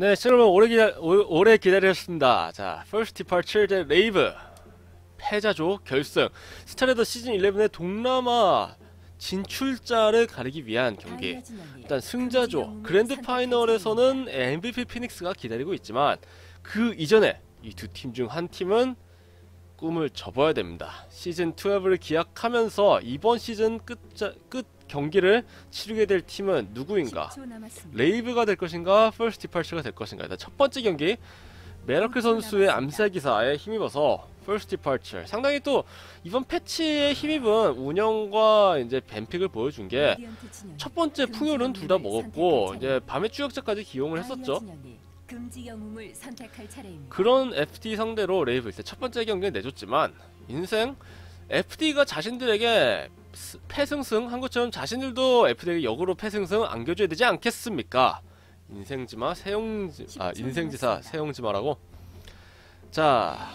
네, 여러분 오래 기다 오- 오래 기다리셨습니다. 자, First Departure 대 레이브 패자조 결승 스타레더 시즌 11의 동남아 진출자를 가리기 위한 경기. 일단 승자조 grand final에서는 MVP 피닉스가 기다리고 있지만 그 이전에 이 두 팀 중 한 팀은 꿈을 접어야 됩니다. 시즌 12를 기약하면서 이번 시즌 끝자, 끝 경기를 치르게 될 팀은 누구인가? 레이브가 될 것인가, 퍼스트 디파처가 될 것인가. 일단 첫 번째 경기 메라클 선수의 암살 기사에 힘입어서 퍼스트 디파처. 상당히 또 이번 패치에 힘입은 운영과 이제 ban pick을 보여준 게 첫 번째 풍요는 둘 다 먹었고 이제 밤의 추격자까지 기용을 했었죠. 그런 FD 상대로 레이브 일단 첫 번째 경기는 내줬지만 인생 FD가 자신들에게 스- 패승승 한 것처럼 자신들도 FD에게 역으로 패승승 안겨줘야 되지 않겠습니까? 인생지마 새옹지 아 인생지사 새옹지마라고. 자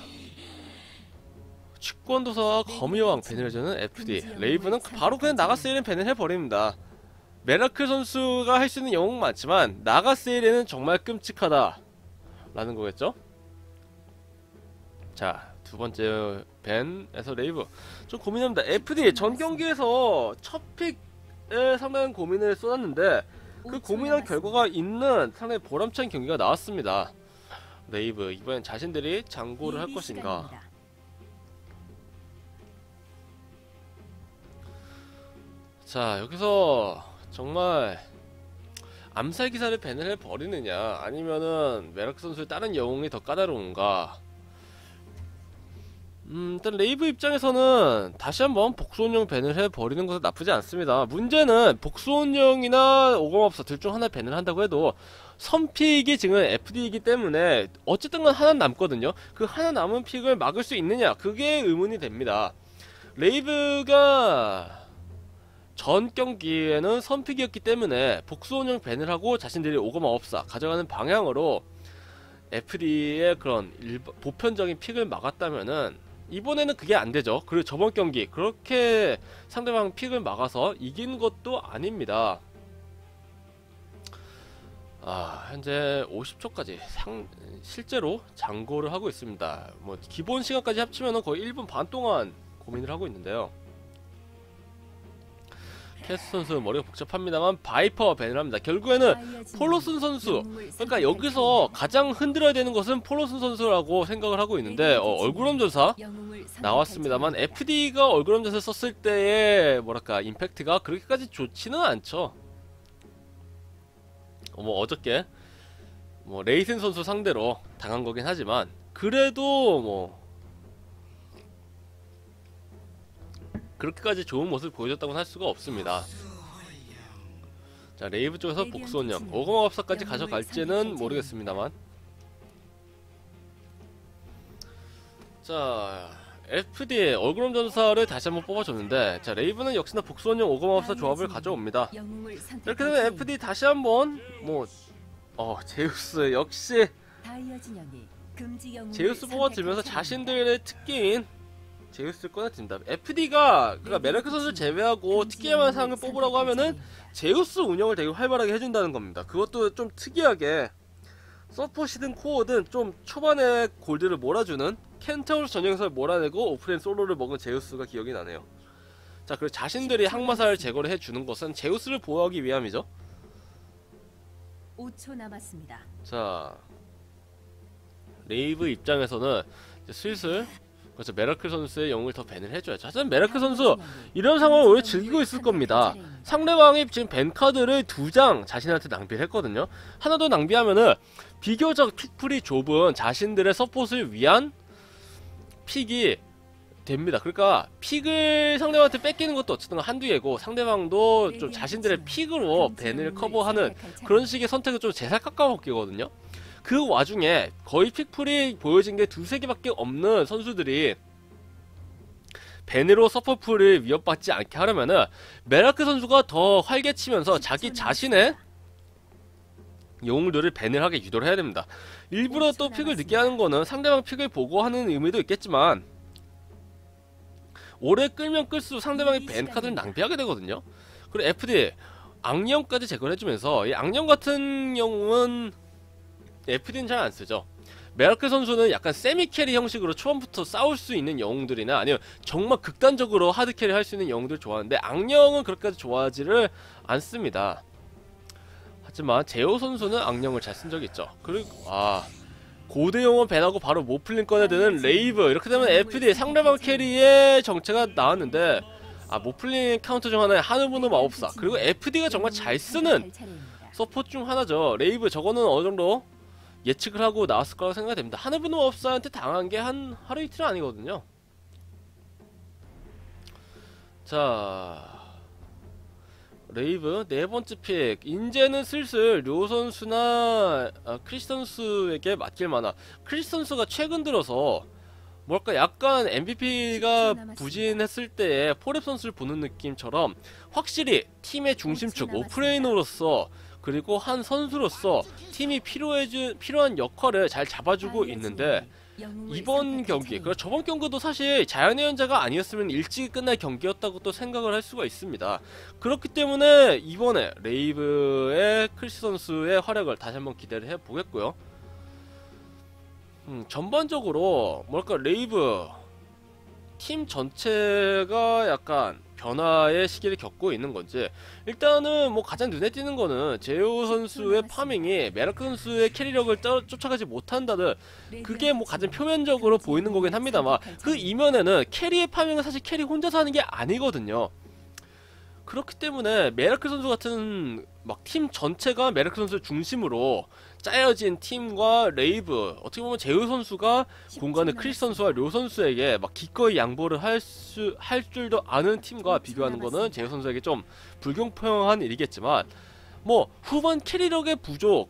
취권도사와 거미왕 ban을 해주는 FD 레이브는 바로 그냥 나가 세이렌 ban을 해버립니다. 메라클 선수가 할 수 있는 영웅 많지만 나가 세이렌은 정말 끔찍하다 라는 거겠죠? 자, 두 번째 ban에서 레이브. 좀 고민합니다. FD 전 경기에서 첫 pick에 상당한 고민을 쏟았는데 그 고민한 결과가 있는 상당히 보람찬 경기가 나왔습니다. 레이브 이번엔 자신들이 장고를 할 것인가? 자, 여기서 정말 암살 기사를 ban을 해 버리느냐 아니면은 메라클 선수의 다른 영웅이 더 까다로운가 음, 일단 레이브 입장에서는 다시 한번 복수원령 ban을 해 버리는 것은 나쁘지 않습니다. 문제는 복수원령이나 오거마법사 둘 중 하나 ban을 한다고 해도 선pick이 지금 FD이기 때문에 어쨌든 간 하나 남거든요. 그 하나 남은 pick을 막을 수 있느냐 그게 의문이 됩니다. 레이브가 전 경기에는 선pick이었기 때문에 복수원령 ban을 하고 자신들이 법사 가져가는 방향으로 FD의 그런 일바, 보편적인 pick을 막았다면은 이번에는 그게 안 되죠. 그리고 저번 경기 그렇게 상대방 pick을 막아서 이긴 것도 아닙니다. 아, 현재 50초까지 상, 실제로 장고를 하고 있습니다. 뭐 기본 시간까지 합치면 거의 1분 반 동안 고민을 하고 있는데요. 캐스 선수 머리가 복잡합니다만 바이퍼 ban을 합니다. 결국에는 폴로슨 선수 그러니까 여기서 가장 흔들어야 되는 것은 폴로슨 선수라고 생각을 하고 있는데 어, 얼굴엄 전사 나왔습니다만 FD가 얼굴엄 전사 썼을 때의 뭐랄까 임팩트가 그렇게까지 좋지는 않죠. 어, 뭐 어저께 뭐 레이센 선수 상대로 당한 거긴 하지만 그래도 뭐 그렇게까지 좋은 모습을 보여줬다고는 할 수가 없습니다. 자 레이브 쪽에서 복수원령 오거마법사까지 가져갈지는 모르겠습니다만. 자 FD 얼굴없는 전사를 다시 한번 뽑아줬는데 자 레이브는 역시나 복수원령 오거마법사 조합을 가져옵니다. 이렇게 되면 FD 다시 한번 뭐어 제우스 역시 제우스 뽑아주면서 자신들의 특기인 제우스를 꺼내든다. FD가 그러니까 메라클 선수를 제외하고 특이한 상을 뽑으라고 하면은 제우스 운영을 되게 활발하게 해준다는 겁니다. 그것도 좀 특이하게 support든 코어든 좀 초반에 골드를 몰아주는 켄타우스 전형에서 몰아내고 offlane 솔로를 먹은 제우스가 기억이 나네요. 자 그리고 자신들이 항마사를 제거를 해주는 것은 제우스를 보호하기 위함이죠. 5초 남았습니다. 자 레이브 입장에서는 슬슬 그래서 메라클 선수의 영웅을 더 ban을 해줘야죠. 하지만 메라클 선수 이런 상황을 오히려 즐기고 있을 겁니다. 상대방이 지금 ban 카드를 두 장 자신한테 낭비를 했거든요. 하나 더 낭비하면은 비교적 pick pool이 좁은 자신들의 support을 위한 pick이 됩니다. 그러니까 pick을 상대방한테 뺏기는 것도 어쨌든 한두 예고 상대방도 좀 자신들의 pick으로 ban을 커버하는 그런 식의 선택은 좀 제살 깎아먹기거든요. 그 와중에 거의 pick pool이 보여진 게 두세 개밖에 없는 선수들이 밴으로 서퍼풀을 위협받지 않게 하려면은 메라크 선수가 더 활개치면서 자기 자신의 영웅들을 밴을 하게 유도를 해야 됩니다. 일부러 또 픽을 늦게 하는 거는 상대방 픽을 보고 하는 의미도 있겠지만 오래 끌면 끌수록 상대방이 밴 카드를 낭비하게 되거든요. 그리고 FD 악령까지 제거를 해주면서 이 악령 같은 경우는 FD는 잘 안 쓰죠. 메라클 선수는 약간 semi carry 형식으로 초반부터 싸울 수 있는 영웅들이나 아니면 정말 극단적으로 hard carry 할 수 있는 영웅들 좋아하는데 악령은 그렇게까지 좋아하지를 않습니다. 하지만 제오 선수는 악령을 잘 쓴 적이 있죠. 그리고 아 고대 영혼 ban하고 바로 모플링 꺼내드는 레이브 이렇게 되면 FD 상대방 carry의 정체가 나왔는데 아 모플링 카운터 중 하나의 하늘분노 마법사 그리고 FD가 정말 잘 쓰는 support 중 하나죠. 레이브 저거는 어느 정도 예측을 하고 나왔을 거라고 생각이 됩니다. 하늘분노 마법사한테 당한 게 한 하루 이틀 아니거든요. 자 레이브 네 번째 pick 이제는 슬슬 료 선수나 아, 크리스 선수에게 맡길 만한 크리스 선수가 최근 들어서 뭐랄까 약간 MVP가 10초 남았습니다. 부진했을 때의 포렙 선수를 보는 느낌처럼 확실히 팀의 중심축 5초 남았습니다. offlane으로서 그리고 한 선수로서 팀이 필요해준 필요한 역할을 잘 잡아주고 있는데 이번 경기 그리고 저번 경기도 사실 자연의 예언자가 아니었으면 일찍 끝날 경기였다고 또 생각을 할 수가 있습니다. 그렇기 때문에 이번에 레이브의 크리스 선수의 활약을 다시 한번 기대를 해보겠고요. 음, 전반적으로 뭐랄까 레이브 팀 전체가 약간 변화의 시기를 겪고 있는 건지 일단은 뭐 가장 눈에 띄는 거는 제오 선수의 farming이 메라클 선수의 carry력을 따- 쫓아가지 못한다는 그게 뭐 가장 표면적으로 보이는 거긴 합니다만 그 이면에는 carry의 farming은 사실 carry 혼자서 하는 게 아니거든요. 그렇기 때문에 메라클 선수 같은 막 팀 전체가 메라클 선수 중심으로 짜여진 팀과 레이브 어떻게 보면 제오 선수가 공간을 크리스 선수와 료 선수에게 막 기꺼이 양보를 할 수 할 줄도 아는 팀과 5초 비교하는 거는. 제우 선수에게 좀 불공평한 일이겠지만 뭐 후반 carry력의 부족.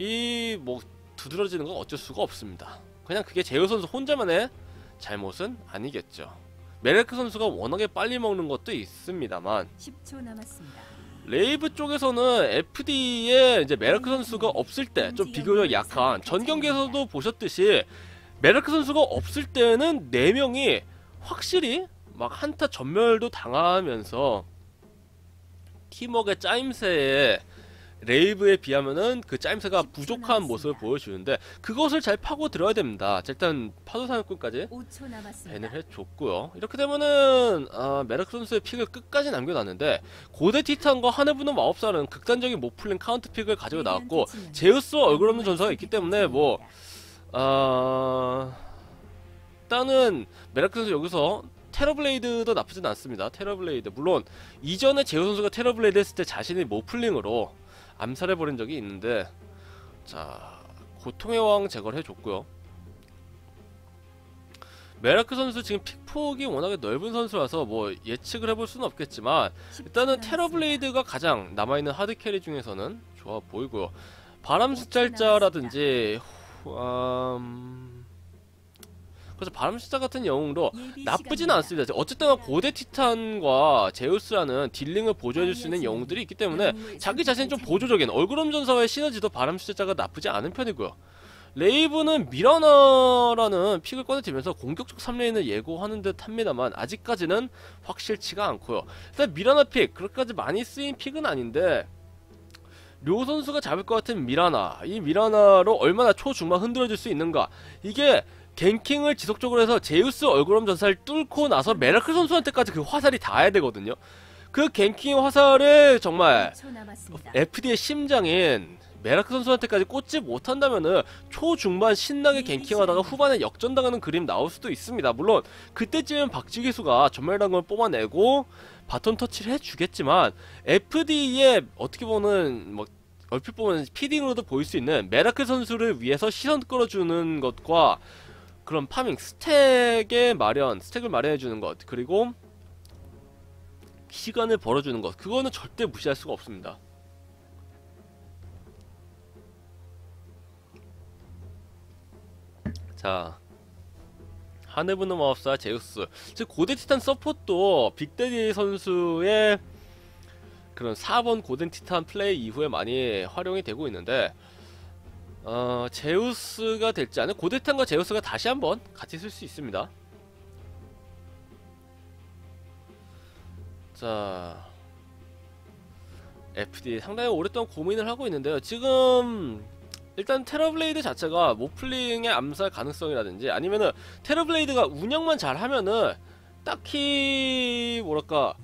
이 뭐 두드러지는 건 어쩔 수가 없습니다. 그냥 그게 제우 선수 혼자만의 잘못은 아니겠죠. 메르크 선수가 워낙에 빨리 먹는 것도 있습니다만 10초 남았습니다. 레이브 쪽에서는 FD에 이제 메르크 선수가 없을 때 좀 비교적 약한 전 경기에서도 보셨듯이 메르크 선수가 없을 때는 4명이 확실히 막 한타 전멸도 당하면서 팀워크의 짜임새에 레이브에 비하면은 그 짜임새가 부족한 모습을 보여주는데 그것을 잘 파고 들어야 됩니다. 자, 일단 파도 사냥꾼까지 5초 남았습니다. ban을 해줬고요. 이렇게 되면은 아, 메르크 선수의 pick을 끝까지 남겨놨는데 고대 티탄과 하늘보는 마법사는 극단적인 모플링 카운트 pick을 가지고 나왔고 제우스와 얼굴 없는 전사가 있기 때문에 뭐 아... 일단은 메라크 선수 여기서 테러블레이드도 나쁘진 않습니다. 테러블레이드 물론 이전에 제우 선수가 테러블레이드 했을 때 자신이 모플링으로 암살해버린 적이 있는데 자 고통의 왕 제거를 해줬고요. 메라크 선수 지금 pick폭이 워낙에 넓은 선수라서 뭐 예측을 해볼 수는 없겠지만 일단은 테러블레이드가 가장 남아있는 hard carry 중에서는 좋아 보이고요. 바람 순찰자라든지 음... 그래서 바람 순찰자 같은 영웅도 나쁘진 않습니다. 어쨌든 고대 티탄과 제우스라는 dealing을 보조해줄 수 있는 영웅들이 있기 때문에 자기 자신이 좀 보조적인 얼굴없 전사와의 시너지도 바람 순찰자가 나쁘지 않은 편이고요. 레이브는 미라나라는 pick을 꺼내들면서 공격적 3lane을 예고하는 듯 합니다만 아직까지는 확실치가 않고요. 일단 미라나 pick 그렇게까지 많이 쓰인 pick은 아닌데 료 선수가 잡을 것 같은 미라나 이 미라나로 얼마나 초중반 흔들어줄 수 있는가 이게 ganking을 지속적으로 해서 제우스 얼굴없 전사를 뚫고 나서 메라클 선수한테까지 그 화살이 닿아야 되거든요. 그 ganking의 화살을 정말 5초 남았습니다. FD의 심장인 메라크 선수한테까지 꽂지 못한다면은 초중반 신나게 ganking하다가 후반에 역전당하는 그림 나올 수도 있습니다. 물론 그때쯤엔 박쥐기수가 전멸당을 뽑아내고 바톤 터치를 해주겠지만 FD의 어떻게 보면 뭐 얼핏 보면 feeding으로도 보일 수 있는 메라크 선수를 위해서 시선 끌어주는 것과 그런 farming stack의 마련, stack을 마련해 주는 것 그리고 시간을 벌어주는 것 그거는 절대 무시할 수가 없습니다. 자 하늘분노 마법사 제우스 즉 고대 티탄 서폿도 빅데디 선수의 그런 4번 고된 티탄 플레이 이후에 많이 활용이 되고 있는데 어 제우스가 될지 아니면 고대 티탄과 제우스가 다시 한번 같이 쓸 수 있습니다 자 FD 상당히 오랫동안 고민을 하고 있는데요. 지금 일단 테러블레이드 자체가 모플링의 암살 가능성이라든지 아니면은 테러블레이드가 운영만 잘 하면은 딱히 뭐랄까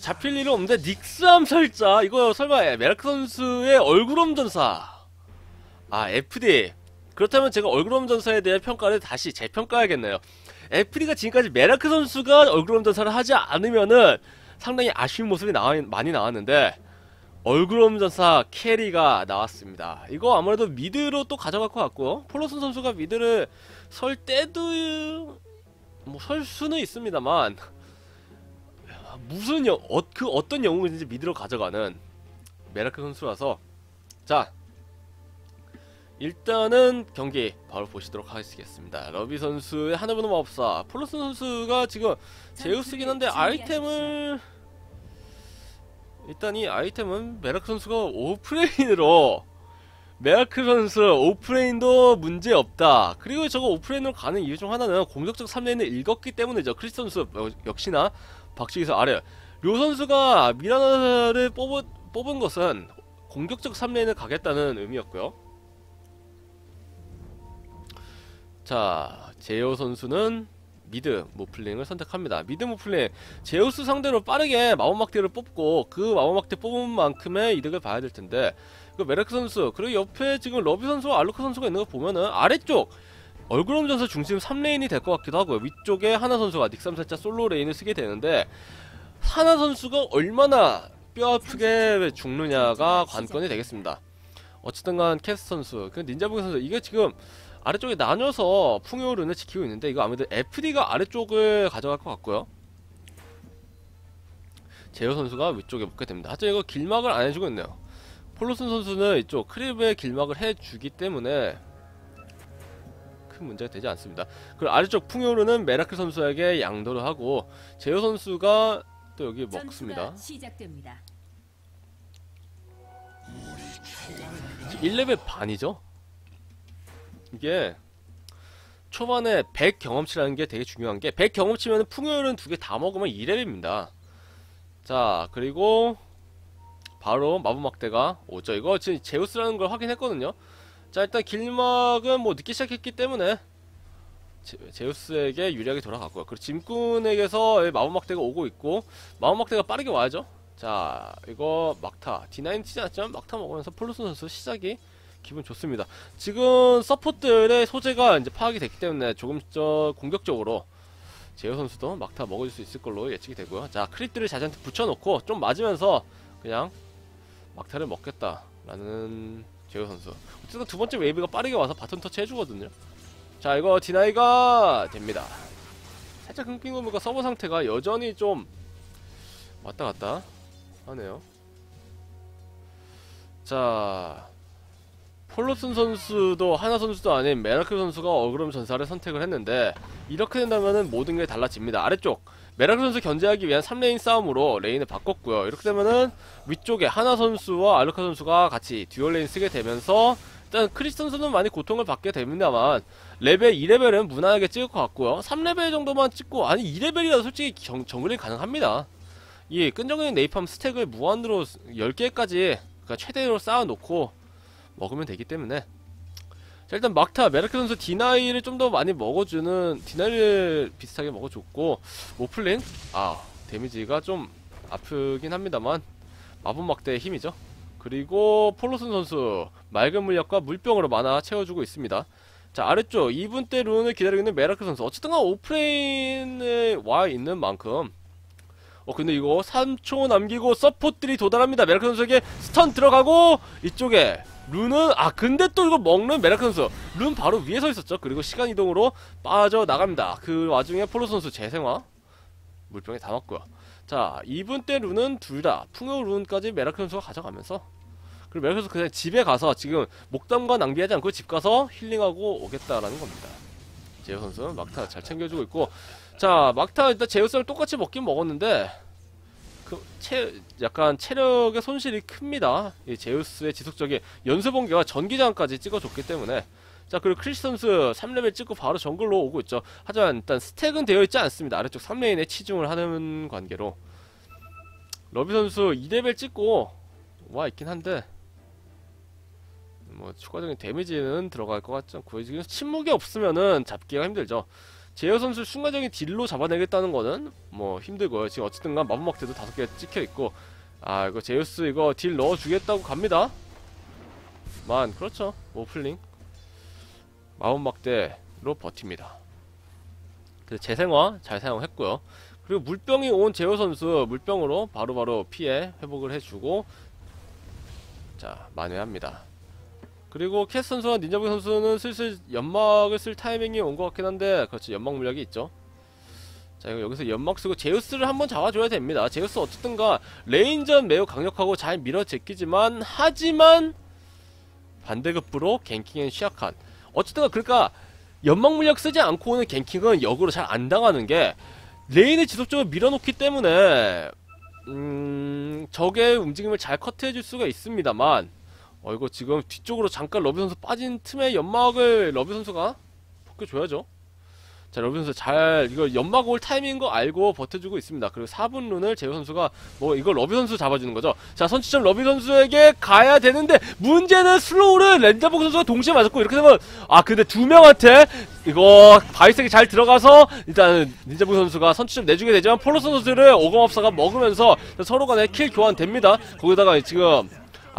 잡힐 일은 없는데 닉스 암살자 이거 설마 메라크 선수의 얼굴없 전사 아 FD 그렇다면 제가 얼굴없 전사에 대한 평가를 다시 재평가해야겠네요. FD가 지금까지 메라크 선수가 얼굴없 전사를 하지 않으면은 상당히 아쉬운 모습이 나와, 많이 나왔는데 얼굴없 전사 carry가 나왔습니다. 이거 아무래도 mid로 또 가져갈 것 같고요. 폴로슨 선수가 mid를 설 때도 뭐 설 수는 있습니다만 무슨 영, 어, 그 어떤 영웅인지 mid로 가져가는 메라크 선수라서 자 일단은 경기 바로 보시도록 하겠습니다. 러비 선수의 하늘보는 마법사 폴로슨 선수가 지금 제우스긴 한데 아이템을 일단 이 아이템은 메라크 선수가 offlane으로 메라크 선수 offlane도 문제 없다. 그리고 저거 offlane으로 가는 이유 중 하나는 공격적 3lane을 읽었기 때문이죠. 크리스 선수 어, 역시나 박치기에서 아래. 료 선수가 미라나를 뽑은, 뽑은 것은 공격적 3lane을 가겠다는 의미였고요. 자, 제오 선수는 mid 모플링을 선택합니다. mid 모플링 제우스 상대로 빠르게 마법막대를 뽑고 그 마법막대 뽑은 만큼의 이득을 봐야 될 텐데 그 메르크 선수 그리고 옆에 지금 러비 선수와 알루카 선수가 있는 거 보면은 아래쪽 얼굴없 전사 중심 3lane이 될 것 같기도 하고요. 위쪽에 하나 선수가 닉스 암살자 솔로 lane을 쓰게 되는데 하나 선수가 얼마나 뼈 아프게 죽느냐가 관건이 되겠습니다. 어쨌든간 캐스 선수, 그 닌자부기 선수 이게 지금 아래쪽에 나눠서 풍요룬을 지키고 있는데 이거 아무래도 FD가 아래쪽을 가져갈 것 같고요. 제어 선수가 위쪽에 붙게 됩니다. 하여튼 이거 길막을 안 해주고 있네요. 폴로슨 선수는 이쪽 creep에 길막을 해주기 때문에 큰 문제가 되지 않습니다. 그리고 아래쪽 풍요룬은 메라클 선수에게 양도를 하고 제어 선수가 또 여기 먹습니다. 시작됩니다. 1레벨 반이죠? 이게 초반에 100 경험치라는 게 되게 중요한 게 100 경험치면 풍요율은 두 개 다 먹으면 2레벨입니다. 자 그리고 바로 마법막대가 오죠. 이거 지금 제우스라는 걸 확인했거든요. 자 일단 길막은 뭐 늦게 시작했기 때문에 제, 우스에게 유리하게 돌아갔고요. 그리고 짐꾼에게서 마법막대가 오고 있고 마법막대가 빠르게 와야죠. 자 이거 막타 deny 치지 않았지만 막타 먹으면서 폴로스 선수 시작이 기분 좋습니다. 지금 support들의 소재가 이제 파악이 됐기 때문에 조금 더 공격적으로 제어 선수도 막타 먹을 수 있을 걸로 예측이 되고요. 자 creep들을 자기한테 붙여놓고 좀 맞으면서 그냥 막타를 먹겠다라는 제어 선수. 어쨌든 두 번째 웨이브가 빠르게 와서 바톤 터치 해주거든요. 자 이거 deny가 됩니다. 살짝 보니까 서버 상태가 여전히 좀 왔다 갔다 하네요. 자 폴로슨 선수도 하나 선수도 아닌 메라클 선수가 얼굴 없는 전사를 선택을 했는데 이렇게 된다면은 모든 게 달라집니다. 아래쪽 메라클 선수 견제하기 위한 3레인 싸움으로 레인을 바꿨고요. 이렇게 되면은 위쪽에 하나 선수와 알루카 선수가 같이 dual lane 쓰게 되면서 일단 크리스 선수는 많이 고통을 받게 됩니다만 레벨 2레벨은 무난하게 찍을 것 같고요. 3레벨 정도만 찍고 아니 2레벨이라도 솔직히 정, 정글이 가능합니다. 이 끈적이는 네이팜 스택을 무한으로 10개까지 그러니까 최대로 쌓아놓고 먹으면 되기 때문에. 자 일단 막타. 메르크 선수 deny를 좀 더 많이 먹어주는 deny를 비슷하게 먹어줬고 offlane? 아 데미지가 좀 아프긴 합니다만 마법 막대의 힘이죠. 그리고 폴로슨 선수 맑은 물약과 물병으로 만화 채워주고 있습니다. 자 아래쪽 2분 때 rune을 기다리고 있는 메라크 선수. 어쨌든 간 offlane에 와 있는 만큼. 어 근데 이거 3초 남기고 서포트들이 도달합니다. 메라크 선수에게 stun 들어가고 이쪽에 rune은 아 근데 또 이거 먹는 메라크 선수. 룬 바로 위에 서 있었죠. 그리고 시간 이동으로 빠져나갑니다. 그 와중에 폴로 선수 재생화. 물병에 담았고요. 자 2분 때 rune은 둘 다 풍요 rune까지 메라크 선수가 가져가면서. 그리고 메라크 선수 그냥 집에 가서 지금 목담과 낭비하지 않고 집 가서 힐링하고 오겠다라는 겁니다. 제우 선수는 막타 잘 챙겨주고 있고. 자 막타 일단 제우스랑 똑같이 먹긴 먹었는데 그 체, 약간 체력의 손실이 큽니다. 이 제우스의 지속적인 연쇄 번개와 전기장까지 찍어줬기 때문에 자 그리고 크리스 선수 3레벨 찍고 바로 정글로 오고 있죠. 하지만 일단 스택은 되어 있지 않습니다. 아래쪽 3레인에 치중을 하는 관계로 러비 선수 2레벨 찍고 와 있긴 한데 뭐 추가적인 데미지는 들어갈 것 같지 않고 지금 침묵이 없으면은 잡기가 힘들죠. 제어 선수 순간적인 deal로 잡아내겠다는 거는 뭐 힘들고요. 지금 어쨌든간 마법막대도 다섯 개 찍혀 있고 아 이거 제우스 이거 deal 넣어주겠다고 갑니다. 만 그렇죠. 모플링 마법막대로 버팁니다. 그래서 재생화 잘 사용했고요. 그리고 물병이 온 제호 선수 물병으로 바로 바로 피해 회복을 해주고 자 만회합니다. 그리고 캐스 선수와 닌자부 선수는 슬슬 연막을 쓸 타이밍이 온 것 같긴 한데 그렇죠 연막 물약이 있죠. 자 여기서 연막 쓰고 제우스를 한번 잡아줘야 됩니다. 제우스 어쨌든가 레인전 매우 강력하고 잘 밀어 제끼지만 하지만 반대급부로 ganking엔 취약한 어쨌든가 그러니까 연막 물약 쓰지 않고 오는 ganking은 역으로 잘 안 당하는 게 레인을 지속적으로 밀어놓기 때문에 음 적의 움직임을 잘 커트해줄 수가 있습니다만 어 이거 지금 뒤쪽으로 잠깐 러비 선수 빠진 틈에 연막을 러비 선수가 벗겨줘야죠. 자 러비 선수 잘 이거 연막 올 타이밍인 거 알고 버텨주고 있습니다. 그리고 4분 rune을 제호 선수가 뭐 이거 러비 선수 잡아주는 거죠. 자 선취점 러비 선수에게 가야 되는데 문제는 slow를 렌자복 선수가 동시에 맞았고 이렇게 되면 아 근데 두 명한테 이거 바이색이 잘 들어가서 일단 닌자부 선수가 선취점 내주게 되지만 폴로스 선수를 오검업사가 먹으면서 서로 간에 킬 교환됩니다. 거기다가 지금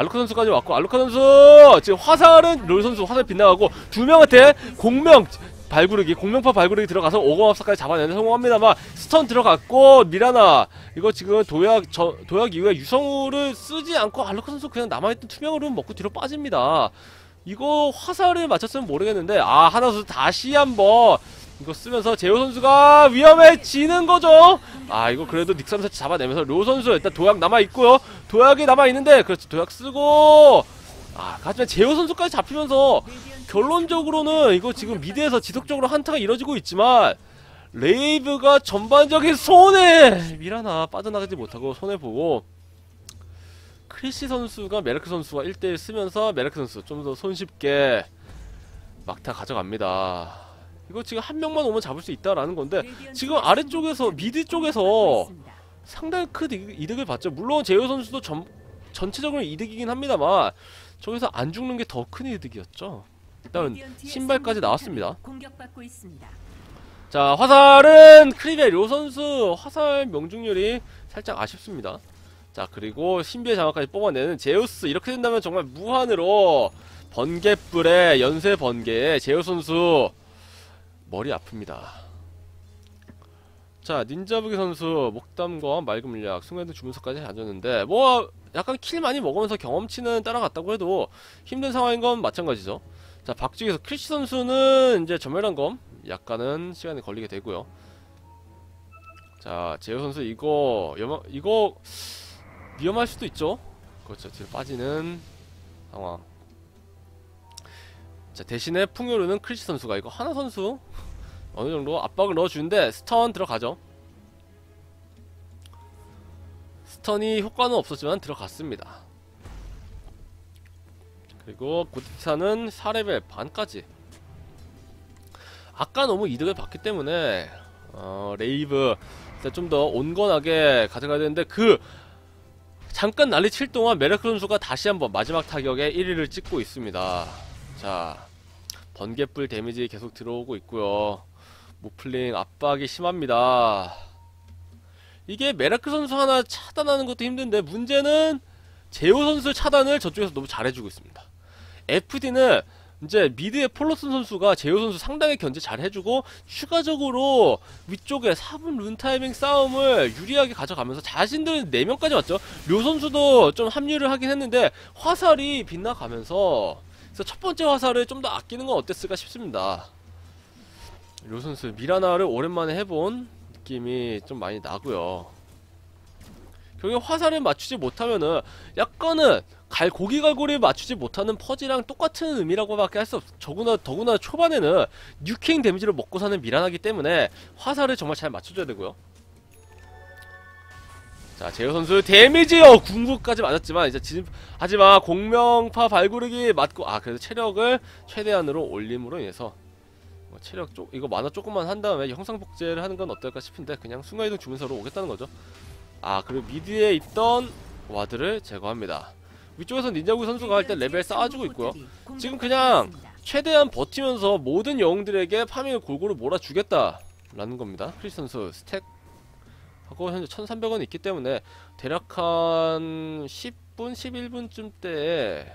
알루카 선수까지 왔고 알루카 선수! 지금 화살은 롤 선수 화살 빗나가고 두 명한테 공명 발구르기 공명파 발구르기 들어가서 오검업사까지 잡아내는 성공합니다만 스턴 들어갔고 미라나 이거 지금 도약 저, 도약 이후에 유성우를 쓰지 않고 알루카 선수 그냥 남아있던 투명으로 먹고 뒤로 빠집니다 이거 화살을 맞췄으면 모르겠는데 아 하나 선수 다시 한번 이거 쓰면서 제호 선수가 위험해지는 거죠. 아 이거 그래도 닉 선수 잡아내면서 로 선수 일단 도약 남아 있고요. 도약이 남아 있는데 그렇지 도약 쓰고 아 하지만 제호 선수까지 잡히면서 결론적으로는 이거 지금 mid에서 지속적으로 한타가 이뤄지고 있지만 레이브가 전반적인 손해 미라나 빠져나가지 못하고 손해 보고 크리시 선수가 메르크 선수와 1대1 쓰면서 메르크 선수 좀 더 손쉽게 막타 가져갑니다. 이거 지금 한 명만 오면 잡을 수 있다라는 건데 지금 아래쪽에서 mid 쪽에서 상당히 큰 이득- 이득을 봤죠. 물론 제호 선수도 전, 전체적으로 이득이긴 합니다만 저기서 안 죽는 게 더 큰 이득이었죠. 일단 신발까지 나왔습니다. 자 화살은 크리베 료 선수 화살 명중률이 살짝 아쉽습니다. 자 그리고 신비의 장화까지 뽑아내는 제우스 이렇게 된다면 정말 무한으로 번개불에 연쇄 번개에 제우 선수 머리 아픕니다. 자 닌자부기 선수 목담과 맑은 물약 순간이동 주문서까지 가졌는데 뭐 약간 kill 많이 먹으면서 경험치는 따라갔다고 해도 힘든 상황인 건 마찬가지죠. 자 박쥐기수 크리시 선수는 이제 점멸 단검 약간은 시간이 걸리게 되고요. 자 제우 선수 이거 위험 이거 위험할 수도 있죠. 그렇죠. 뒤로 빠지는 상황. 자 대신에 풍요 rune은 크리시 선수가 이거 하나 선수 어느 정도 압박을 넣어주는데 stun 들어가죠. stun이 효과는 없었지만 들어갔습니다. 그리고 고티사는 4레벨 반까지 아까 너무 이득을 봤기 때문에 어, 레이브 좀 더 온건하게 가져가야 되는데 그 잠깐 난리 칠 동안 메라크 선수가 다시 한번 마지막 타격에 1위를 찍고 있습니다. 자 번개불 데미지 계속 들어오고 있고요. 모플링 압박이 심합니다. 이게 메라크 선수 하나 차단하는 것도 힘든데 문제는 제호 선수 차단을 저쪽에서 너무 잘해주고 있습니다. FD는 이제 미드의 폴로슨 선수가 제호 선수 상당히 견제 잘 해주고 추가적으로 위쪽에 4분 룬 타이밍 싸움을 유리하게 가져가면서 자신들은 4명까지 왔죠. 료 선수도 좀 합류를 하긴 했는데 화살이 빗나가면서 그래서 첫 번째 화살을 좀 더 아끼는 건 어땠을까 싶습니다. 료 선수 미라나를 오랜만에 해본 느낌이 좀 많이 나고요. 결국 화살을 맞추지 못하면은 약간은 갈 고기 갈고리를 맞추지 못하는 퍼지랑 똑같은 의미라고밖에 할 수 없. 더구나 더구나 초반에는 뉴킹 데미지를 먹고 사는 미라나기 때문에 화살을 정말 잘 맞춰줘야 되고요. 자 제호 선수 데미지요 궁극까지 맞았지만 이제 진 하지만 공명파 발구르기 맞고 아 그래도 체력을 최대한으로 올림으로 인해서 뭐 체력 쪽 이거 만화 조금만 한 다음에 형상 복제를 하는 건 어떨까 싶은데 그냥 순간이동 주문서로 오겠다는 거죠. 아 그리고 mid에 있던 ward를 제거합니다. 위쪽에서 닌자구 선수가 일단 레벨 쌓아주고 있고요. 지금 그냥 최대한 버티면서 모든 영웅들에게 farming을 골고루 몰아주겠다라는 겁니다. 크리스 선수 stack 하고 현재 1300원 있기 때문에 대략 한 10분, 11분쯤 때에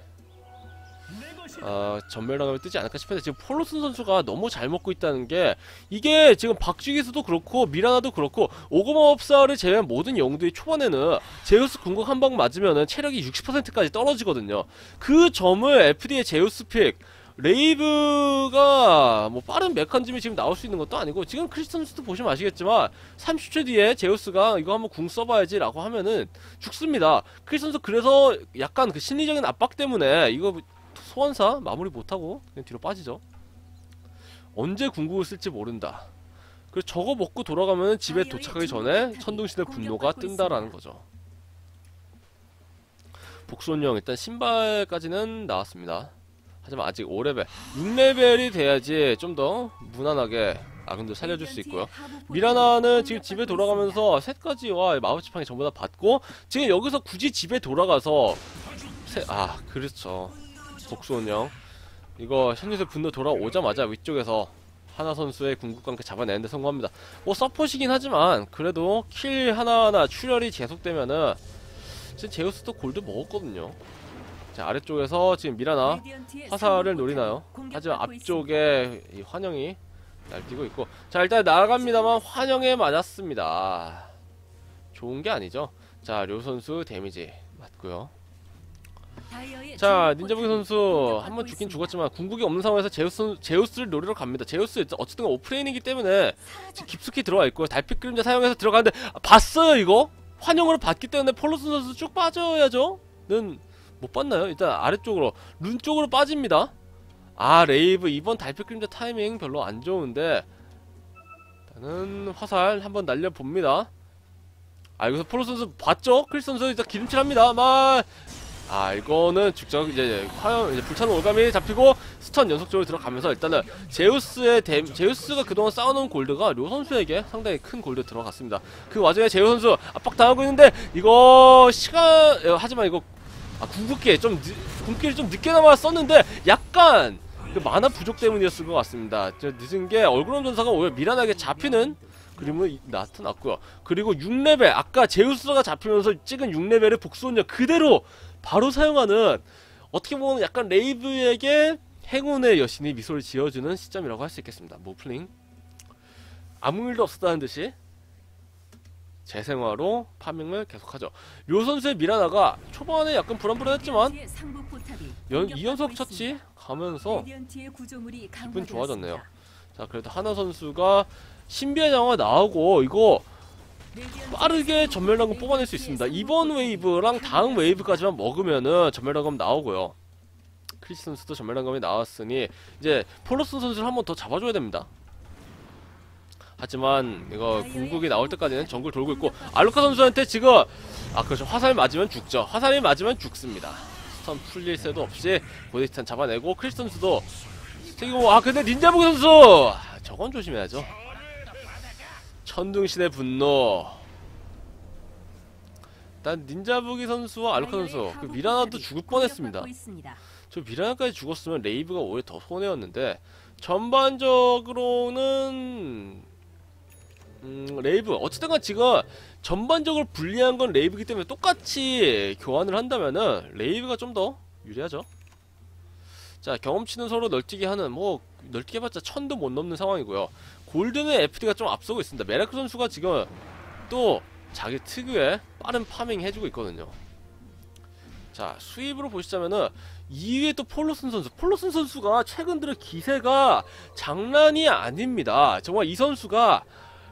아, 점멸단검 뜨지 않을까 싶은데 지금 폴로 선수가 너무 잘 먹고 있다는 게 이게 지금 박쥐기수도 그렇고 미라나도 그렇고 오거마법사를 제외한 모든 영웅들이 초반에는 제우스 궁극 한 방 맞으면은 체력이 60%까지 떨어지거든요. 그 점을 FD의 제우스 pick 레이브가 뭐 빠른 메커니즘이 지금 나올 수 있는 것도 아니고 지금 크리스 선수도 보시면 아시겠지만 30초 뒤에 제우스가 이거 한번 궁 써봐야지 라고 하면은 죽습니다 크리스 선수 그래서 약간 그 심리적인 압박 때문에 이거 소환사 마무리 못하고 그냥 뒤로 빠지죠. 언제 궁극을 쓸지 모른다. 그래서 저거 먹고 돌아가면 집에 도착하기 전에 천둥신의 분노가 뜬다라는 거죠. 복수원령 일단 신발까지는 나왔습니다. 하지만 아직 5레벨 6레벨이 돼야지 좀 더 무난하게 아군들 살려줄 수 있고요. 미라나는 지금 집에 돌아가면서 셋까지와 마법지팡이 전부 다 받고 지금 여기서 굳이 집에 돌아가서 세, 아 그렇죠 복수원령 이거 현지에서 분노 돌아오자마자 위쪽에서 하나 선수의 궁극관계 잡아내는데 성공합니다. 뭐 서폿이긴 하지만 그래도 킬 하나하나 출혈이 계속되면은 지금 제우스도 골드 먹었거든요. 자 아래쪽에서 지금 미라나 화살을 노리나요? 하지만 앞쪽에 이 환영이 날뛰고 있고. 자 일단 나갑니다만 환영에 맞았습니다. 좋은 게 아니죠? 자 료 선수 데미지 맞고요 자 닌자부기 선수 한 번 죽긴 죽었지만 궁극이 없는 상황에서 제우스, 제우스를 노리러 갑니다. 제우스 어쨌든 offlane이기 때문에 깊숙이 들어와 있고요. 달빛 그림자 사용해서 들어가는데 아, 봤어요 이거? 환영으로 봤기 때문에 폴로 선수 쭉 빠져야죠? 는 못 봤나요? 일단 아래쪽으로 룬 쪽으로 빠집니다. 아 레이브. 이번 달빛 그림자 타이밍 별로 안 좋은데. 일단은 화살 한번 날려봅니다. 아 여기서 폴로 선수 봤죠? 크리스 선수 일단 기름칠합니다. 막 아 이거는 직접 이제 화염 이제 불타는 올가미 잡히고 stun 연속적으로 들어가면서 일단은 제우스의 데, 제우스가 그동안 쌓아놓은 골드가 료 선수에게 상당히 큰 골드 들어갔습니다 그 와중에 제우 선수 압박 당하고 있는데 이거 시간 어, 하지만 이거 아 궁극기 좀 늦, 궁극기를 좀 늦게 남았었는데 약간 그 만화 부족 때문이었을 것 같습니다. 저 늦은 게 얼굴홈 전사가 오히려 미란하게 잡히는 그림을 나타났고요. 그리고 6레벨 아까 제우스가 잡히면서 찍은 6레벨의 복수원력 그대로 바로 사용하는 어떻게 보면 약간 레이브에게 행운의 여신이 미소를 지어주는 시점이라고 할 수 있겠습니다. 모플링 아무 일도 없었다는 듯이 재생화로 파밍을 계속하죠. 요 선수의 미라나가 초반에 약간 불안불안했지만 연, 2연속 처치 가면서 기분 좋아졌네요. 자 그래도 하나 선수가 신비의 장화 나오고 이거 빠르게 점멸단검 뽑아낼 수 있습니다. 이번 wave랑 다음 wave까지만 먹으면은 점멸단검 나오고요. 크리스 선수도 점멸단검이 나왔으니 이제 폴로 선수를 한 번 더 잡아줘야 됩니다. 하지만 이거 궁극이 나올 때까지는 정글 돌고 있고 알루카 선수한테 지금 아 그렇죠 화살 맞으면 죽죠 화살이 맞으면 죽습니다 stun 풀릴 새도 없이 보디스탄 잡아내고 크리스 선수도 지금 아 근데 닌자부기 선수 아, 저건 조심해야죠 천둥신의 분노 일단 닌자부기 선수와 알루카 선수 그 미라나도 죽을 뻔했습니다 저 미라나까지 죽었으면 레이브가 오히려 더 손해였는데 전반적으로는 음, 레이브 어쨌든간 지금 전반적으로 불리한 건 레이브이기 때문에 똑같이 교환을 한다면은 레이브가 좀 더 유리하죠. 자 경험치는 서로 널뛰기 하는 뭐 널뛰기 해봤자 천도 못 넘는 상황이고요. 골드는 FD가 좀 앞서고 있습니다. 메라크 선수가 지금 또 자기 특유의 빠른 farming 해주고 있거든요. 자 수입으로 보시자면은 2위에 또 폴로 선수 폴로 선수가 최근 들어 기세가 장난이 아닙니다. 정말 이 선수가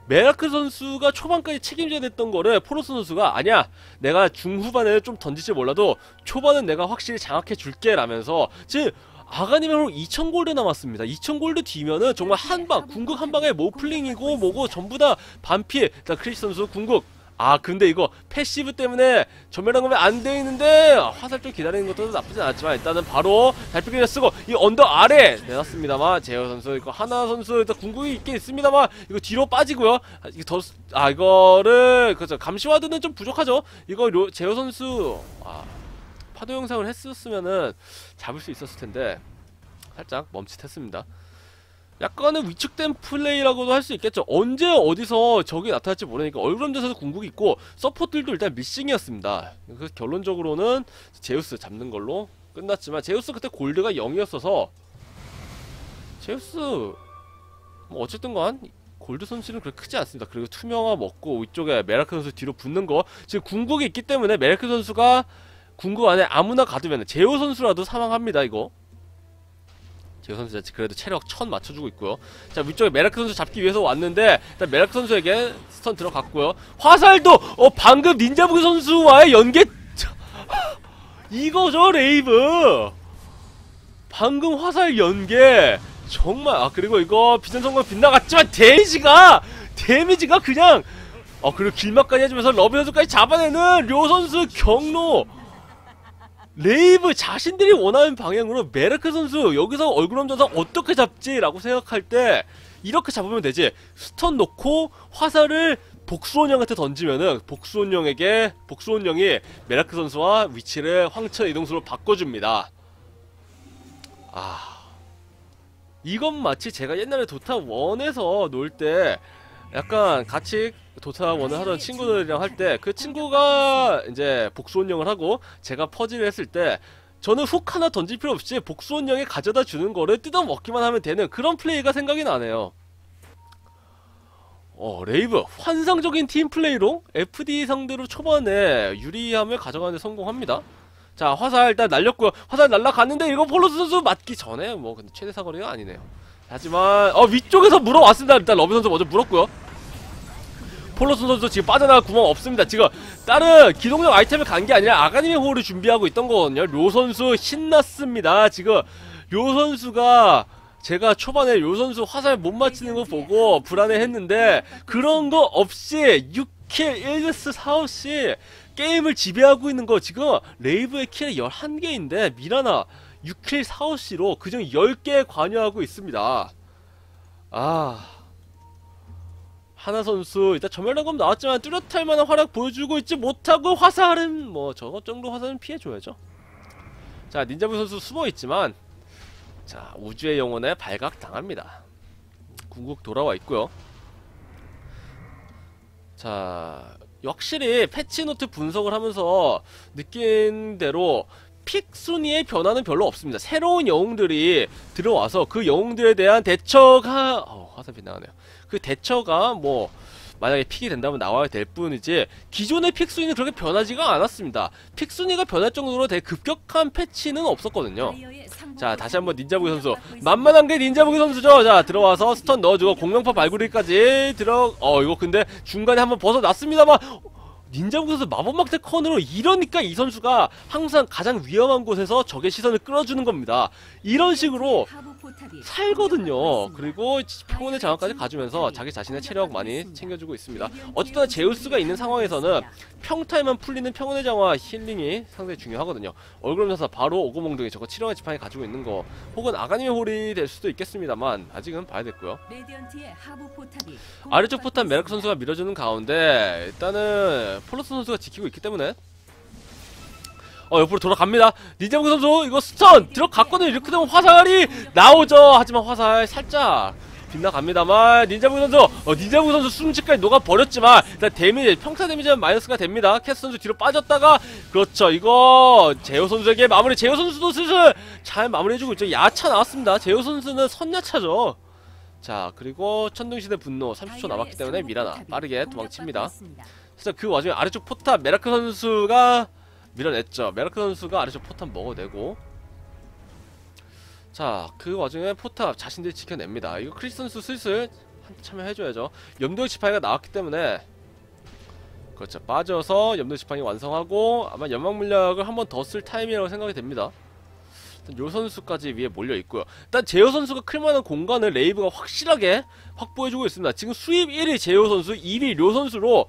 메라크 선수가 초반까지 책임져야 됐던 거를 포로스 선수가 아니야 내가 중후반에 좀 던질지 몰라도 초반은 내가 확실히 장악해 줄게 라면서 지금 아가님의 2000골드 남았습니다. 2000골드 뒤면은 정말 한방 궁극 한방에 모플링이고 뭐고 전부 다 반피 자 크리스 선수 궁극. 아 근데 이거 패시브 때문에 전멸한 거면 안 돼 있는데 화살 좀 기다리는 것도 나쁘진 않았지만 일단은 바로 달빛기를 쓰고 이 언더 아래 내놨습니다만 제어 선수 이거 하나 선수 일단 궁극이 있긴 있습니다만 이거 뒤로 빠지고요. 아, 이거 더아 이거를 그죠. 감시 ward는 좀 부족하죠. 이거 로, 제어 선수 아 파도 형상을 했었으면은 잡을 수 있었을 텐데 살짝 멈칫했습니다. 약간은 위축된 플레이라고도 할 수 있겠죠. 언제 어디서 적이 나타날지 모르니까 얼굴없는 전사 궁극이 있고 support들도 일단 missing이었습니다. 그래서 결론적으로는 제우스 잡는 걸로 끝났지만 제우스 그때 골드가 0이었어서 제우스 뭐 어쨌든간 골드 손실은 그렇게 크지 않습니다. 그리고 투명화 먹고 위쪽에 메라크 선수 뒤로 붙는 거 지금 궁극이 있기 때문에 메라크 선수가 궁극 안에 아무나 가두면 제호 선수라도 사망합니다. 이거 제호 선수 자체 그래도 체력 1000 맞춰주고 있고요. 자 위쪽에 메라크 선수 잡기 위해서 왔는데 일단 메라크 선수에게 stun 들어갔고요. 화살도 어 방금 닌자부기 선수와의 연계 자, 이거죠 레이브 방금 화살 연계 정말 아 그리고 이거 비전 성공 빗나갔지만 데미지가 데미지가 그냥 어 그리고 길막까지 해주면서 러비 선수까지 잡아내는 료 선수 경로 레이브 자신들이 원하는 방향으로 메라크 선수 여기서 얼굴없는 전사 어떻게 잡지 라고 생각할 때 이렇게 잡으면 되지 stun 놓고 화살을 복수혼령한테 던지면은 복수혼령에게 복수혼령이 메라크 선수와 위치를 황천 이동수로 바꿔줍니다. 아 이건 마치 제가 옛날에 도타 1에서 놀 때 약간 같이 도타 1을 하던 친구들이랑 할 때 그 친구가 이제 복수원령을 하고 제가 퍼즐을 했을 때 저는 훅 하나 던질 필요 없이 복수원령이 가져다 주는 거를 뜯어 먹기만 하면 되는 그런 플레이가 생각이 나네요. 어, 레이브. 환상적인 팀 플레이로 FD 상대로 초반에 유리함을 가져가는 데 성공합니다. 자 화살 일단 날렸고요. 화살 날라갔는데 이거 폴로스 선수 맞기 전에 뭐 근데 최대 사거리가 아니네요. 하지만 어 위쪽에서 물어왔습니다. 일단 러비 선수 먼저 물었고요 폴로스 선수 지금 빠져나갈 구멍 없습니다. 지금 다른 기동력 아이템을 간 게 아니라 아가님의 홀을 준비하고 있던 거거든요. 료 선수 신났습니다. 지금 료 선수가 제가 초반에 료 선수 화살 못 맞히는 거 보고 불안해했는데 그런 거 없이 6kill 1death 4어시 게임을 지배하고 있는 거 지금 레이브의 kill이 11개인데 미라나 6kill 4어시로 그중 10개에 관여하고 있습니다. 아... 하나 선수 일단 점멸단검 나왔지만 뚜렷할 만한 활약 보여주고 있지 못하고 화살은 뭐 저것 정도 화살은 피해줘야죠. 자 닌자부기 선수 숨어있지만 자 우주의 영혼에 발각 당합니다. 궁극 돌아와 있고요. 자 확실히 패치노트 분석을 하면서 느낀 대로 pick 순위의 변화는 별로 없습니다. 새로운 영웅들이 들어와서 그 영웅들에 대한 대처가 어, 화살이 나가네요. 그 대처가 뭐 만약에 pick이 된다면 나와야 될 뿐이지 기존의 pick 순위는 그렇게 변하지가 않았습니다. pick 순위가 변할 정도로 되게 급격한 패치는 없었거든요. 자 다시 한번 닌자부기 선수 만만한 게 닌자부기 선수죠 자 들어와서 stun 넣어주고 공명파 발구르기까지 들어 어 이거 근데 중간에 한번 벗어났습니다만 선수 마법막대 컨으로 이러니까 이 선수가 항상 가장 위험한 곳에서 적의 시선을 끌어주는 겁니다. 이런 식으로 살거든요. 그리고 평온의 장악까지 가주면서 자기 자신의 체력 많이 챙겨주고 있습니다. 어쨌든 제우스가 있는 상황에서는 평타에만 풀리는 평온의 장화 힐링이 상당히 중요하거든요. 얼굴없는 전사 바로 오우거 몽둥이 저거 치료의 지팡이 가지고 있는 거 혹은 아가님의 홀이 될 수도 있겠습니다만 아직은 봐야겠고요. 아래쪽 포탑 메르크 선수가 밀어주는 가운데 일단은 폴로스 선수가 지키고 있기 때문에 어 옆으로 돌아갑니다. 닌자부 선수 이거 stun! 들어갔거든요. 이렇게 되면 화살이 나오죠. 하지만 화살 살짝 빗나갑니다만 닌자부 선수. 어 닌자부 선수 숨지까지 녹아버렸지만 일단 데미지 평타 데미지는 마이너스가 됩니다. 크리스 선수 뒤로 빠졌다가 그렇죠. 이거 제호 선수에게 마무리. 제호 선수도 슬슬 잘 마무리해주고 있죠. 야차 나왔습니다. 제호 선수는 선야차죠. 자 그리고 천둥신의 분노. 30초 남았기 때문에 미라나 빠르게 도망칩니다. 그래서 그 와중에 아래쪽 포탑 메라크 선수가 밀어냈죠. 메라크 선수가 아래쪽 포탑 먹어내고 자, 그 와중에 포탑 자신들이 지켜냅니다. 이거 크리스 선수 슬슬 참여해줘야죠. 염도의 지팡이가 나왔기 때문에 그렇죠. 빠져서 염도의 지팡이 완성하고 아마 연막 물약을 한 번 더 쓸 타임이라고 생각이 됩니다. 일단 료 선수까지 위에 몰려 있고요. 일단 제호 선수가 클만한 공간을 레이브가 확실하게 확보해주고 있습니다. 지금 수입 1위 제호 선수, 2위 료 선수로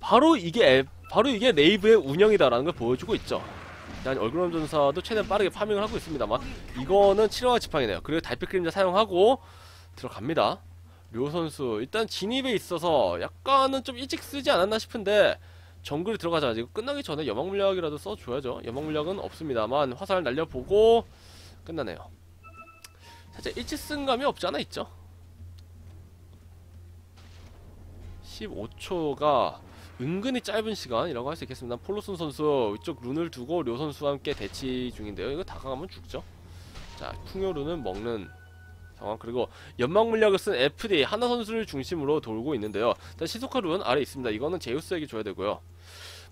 바로 이게 바로 이게 레이브의 운영이다라는 걸 보여주고 있죠. 일단 얼그럼 전사도 최대한 빠르게 파밍을 하고 있습니다만 이거는 치료와 지팡이네요. 그리고 달빛 그림자 사용하고 들어갑니다. 료 선수 일단 진입에 있어서 약간은 좀 일찍 쓰지 않았나 싶은데 정글에 들어가자마자 끝나기 전에 연막 물약이라도 써줘야죠. 연막 물약은 없습니다만 화살 날려보고 끝나네요. 살짝 일치승감이 없지 않아 있죠? 15초가 은근히 짧은 시간이라고 할 수 있겠습니다. 폴로스 선수 이쪽 룬을 두고 료 선수와 함께 대치 중인데요. 이거 다가가면 죽죠. 자, 풍요룬은 먹는 상황 그리고 연막 물약을 쓴 FD 하나 선수를 중심으로 돌고 있는데요. 일단 시소카 룬 아래 있습니다. 이거는 제우스에게 줘야 되고요.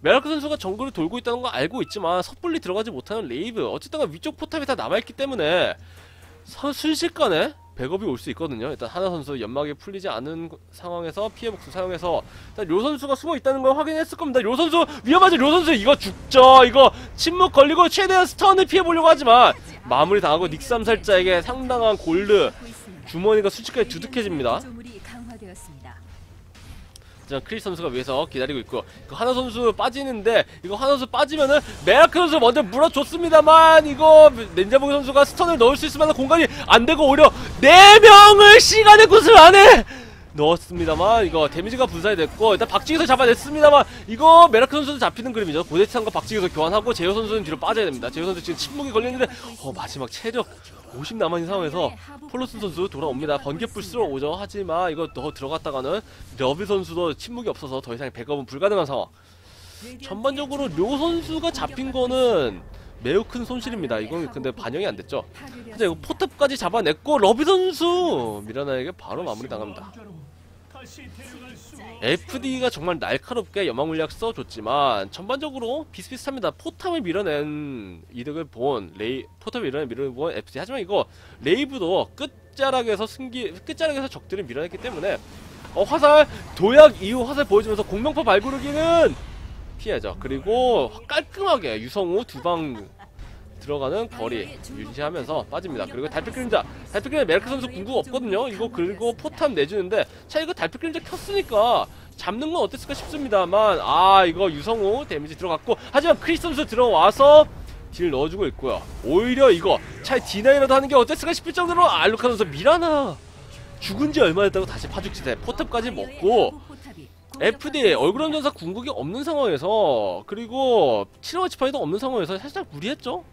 메라크 선수가 정글을 돌고 있다는 거 알고 있지만 섣불리 들어가지 못하는 레이브 어쨌든 위쪽 포탑이 다 남아있기 때문에 서- 순식간에 백업이 올 수 있거든요. 일단 하나 선수 연막이 풀리지 않은 상황에서 피해 복수 사용해서 일단 료 선수가 숨어 있다는 걸 확인했을 겁니다. 료 선수 위험하죠. 료 선수 이거 죽죠. 이거 침묵 걸리고 최대한 stun을 피해 보려고 하지만 마무리 당하고 닉스 암살자에게 상당한 골드. 주머니가 순식간에 두둑해집니다. 자, 크리스 선수가 위에서 기다리고 있고 그 하나 선수 빠지는데 이거 하나 선수 빠지면은 메라크 선수 먼저 물어줬습니다만 이거 닌자봉 선수가 stun을 넣을 수 있을 만한 공간이 안 되고 오히려 네 명을 시간의 구슬 안에 넣었습니다만 이거 데미지가 분산이 됐고 일단 박지기서 잡아냈습니다만 이거 메라크 선수도 잡히는 그림이죠. 고데치상과 박지기서 교환하고 제호 선수는 뒤로 빠져야 됩니다. 제호 선수 지금 침묵이 걸렸는데 어 마지막 체력 50 남아있는 상황에서 폴로슨 선수 돌아옵니다. 번개불 쓸어 오죠. 하지만 이거 더 들어갔다가는 러비 선수도 침묵이 없어서 더 이상 백업은 불가능한 상황. 전반적으로 료 선수가 잡힌 거는 매우 큰 손실입니다. 이건 근데 반영이 안 됐죠. 근데 이거 포탑까지 잡아냈고 러비 선수 미라나에게 바로 마무리 당합니다. FD가 정말 날카롭게 연막 물약 써줬지만 전반적으로 비슷비슷합니다. 포탑을 밀어낸 이득을 본 레이 포탑을 밀어낸 밀어낸 본 FD 하지만 이거 레이브도 끝자락에서 승기 끝자락에서 적들을 밀어냈기 때문에 어 화살 도약 이후 화살 보여주면서 공명파 발구르기는 피해죠. 그리고 깔끔하게 유성우 두방 들어가는 거리 유지하면서 빠집니다. 그리고 달빛 그림자, 달빛 그림자 메르크 선수 궁극 없거든요. 이거 그리고 포탑 내주는데 자 이거 달빛 그림자 켰으니까 잡는 건 어땠을까 싶습니다만 아 이거 유성우 데미지 들어갔고 하지만 크리스 선수 들어와서 deal 넣어주고 있고요. 오히려 이거 차라리 deny라도 하는 게 어땠을까 싶을 정도로 알루카 선수 미라나 죽은 지 얼마 됐다고 다시 파죽지세 포탑까지 먹고 FD 얼굴없는 전사 궁극이 없는 상황에서 그리고 치료 지팡이도 없는 상황에서 살짝 무리했죠?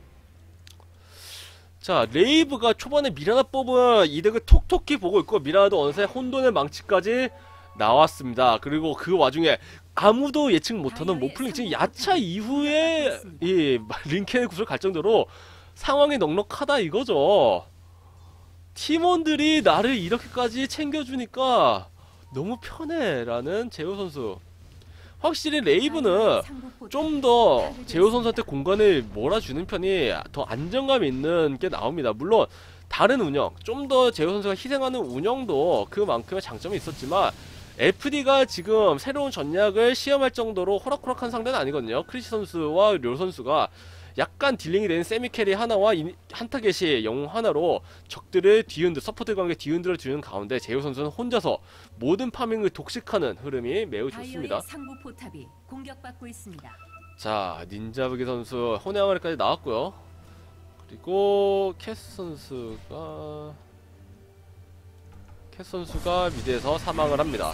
자 레이브가 초반에 미라나 뽑은 이득을 톡톡히 보고 있고 미라나도 어느새 혼돈의 망치까지 나왔습니다. 그리고 그 와중에 아무도 예측 못하는 모플링 지금 야차 이후에 이 링켄의 구슬 갈 정도로 상황이 넉넉하다 이거죠. 팀원들이 나를 이렇게까지 챙겨주니까 너무 편해라는 제호 선수. 확실히 레이브는 좀 더 제호 선수한테 공간을 몰아주는 편이 더 안정감 있는 게 나옵니다. 물론 다른 운영, 좀 더 제호 선수가 희생하는 운영도 그만큼의 장점이 있었지만 FD가 지금 새로운 전략을 시험할 정도로 호락호락한 상대는 아니거든요. 크리시 선수와 료 선수가 약간 dealing이 되는 semi carry 하나와 인- 한타 개시 영웅 하나로 적들을 뒤흔들 support 관계 뒤흔들어 주는 가운데 제호 선수는 혼자서 모든 farming을 독식하는 흐름이 매우 좋습니다. 상부 포탑이 공격받고 있습니다. 자 닌자부기 선수 혼 항아리까지 나왔고요. 그리고 캐스 선수가 캐스 선수가 mid에서 사망을 합니다.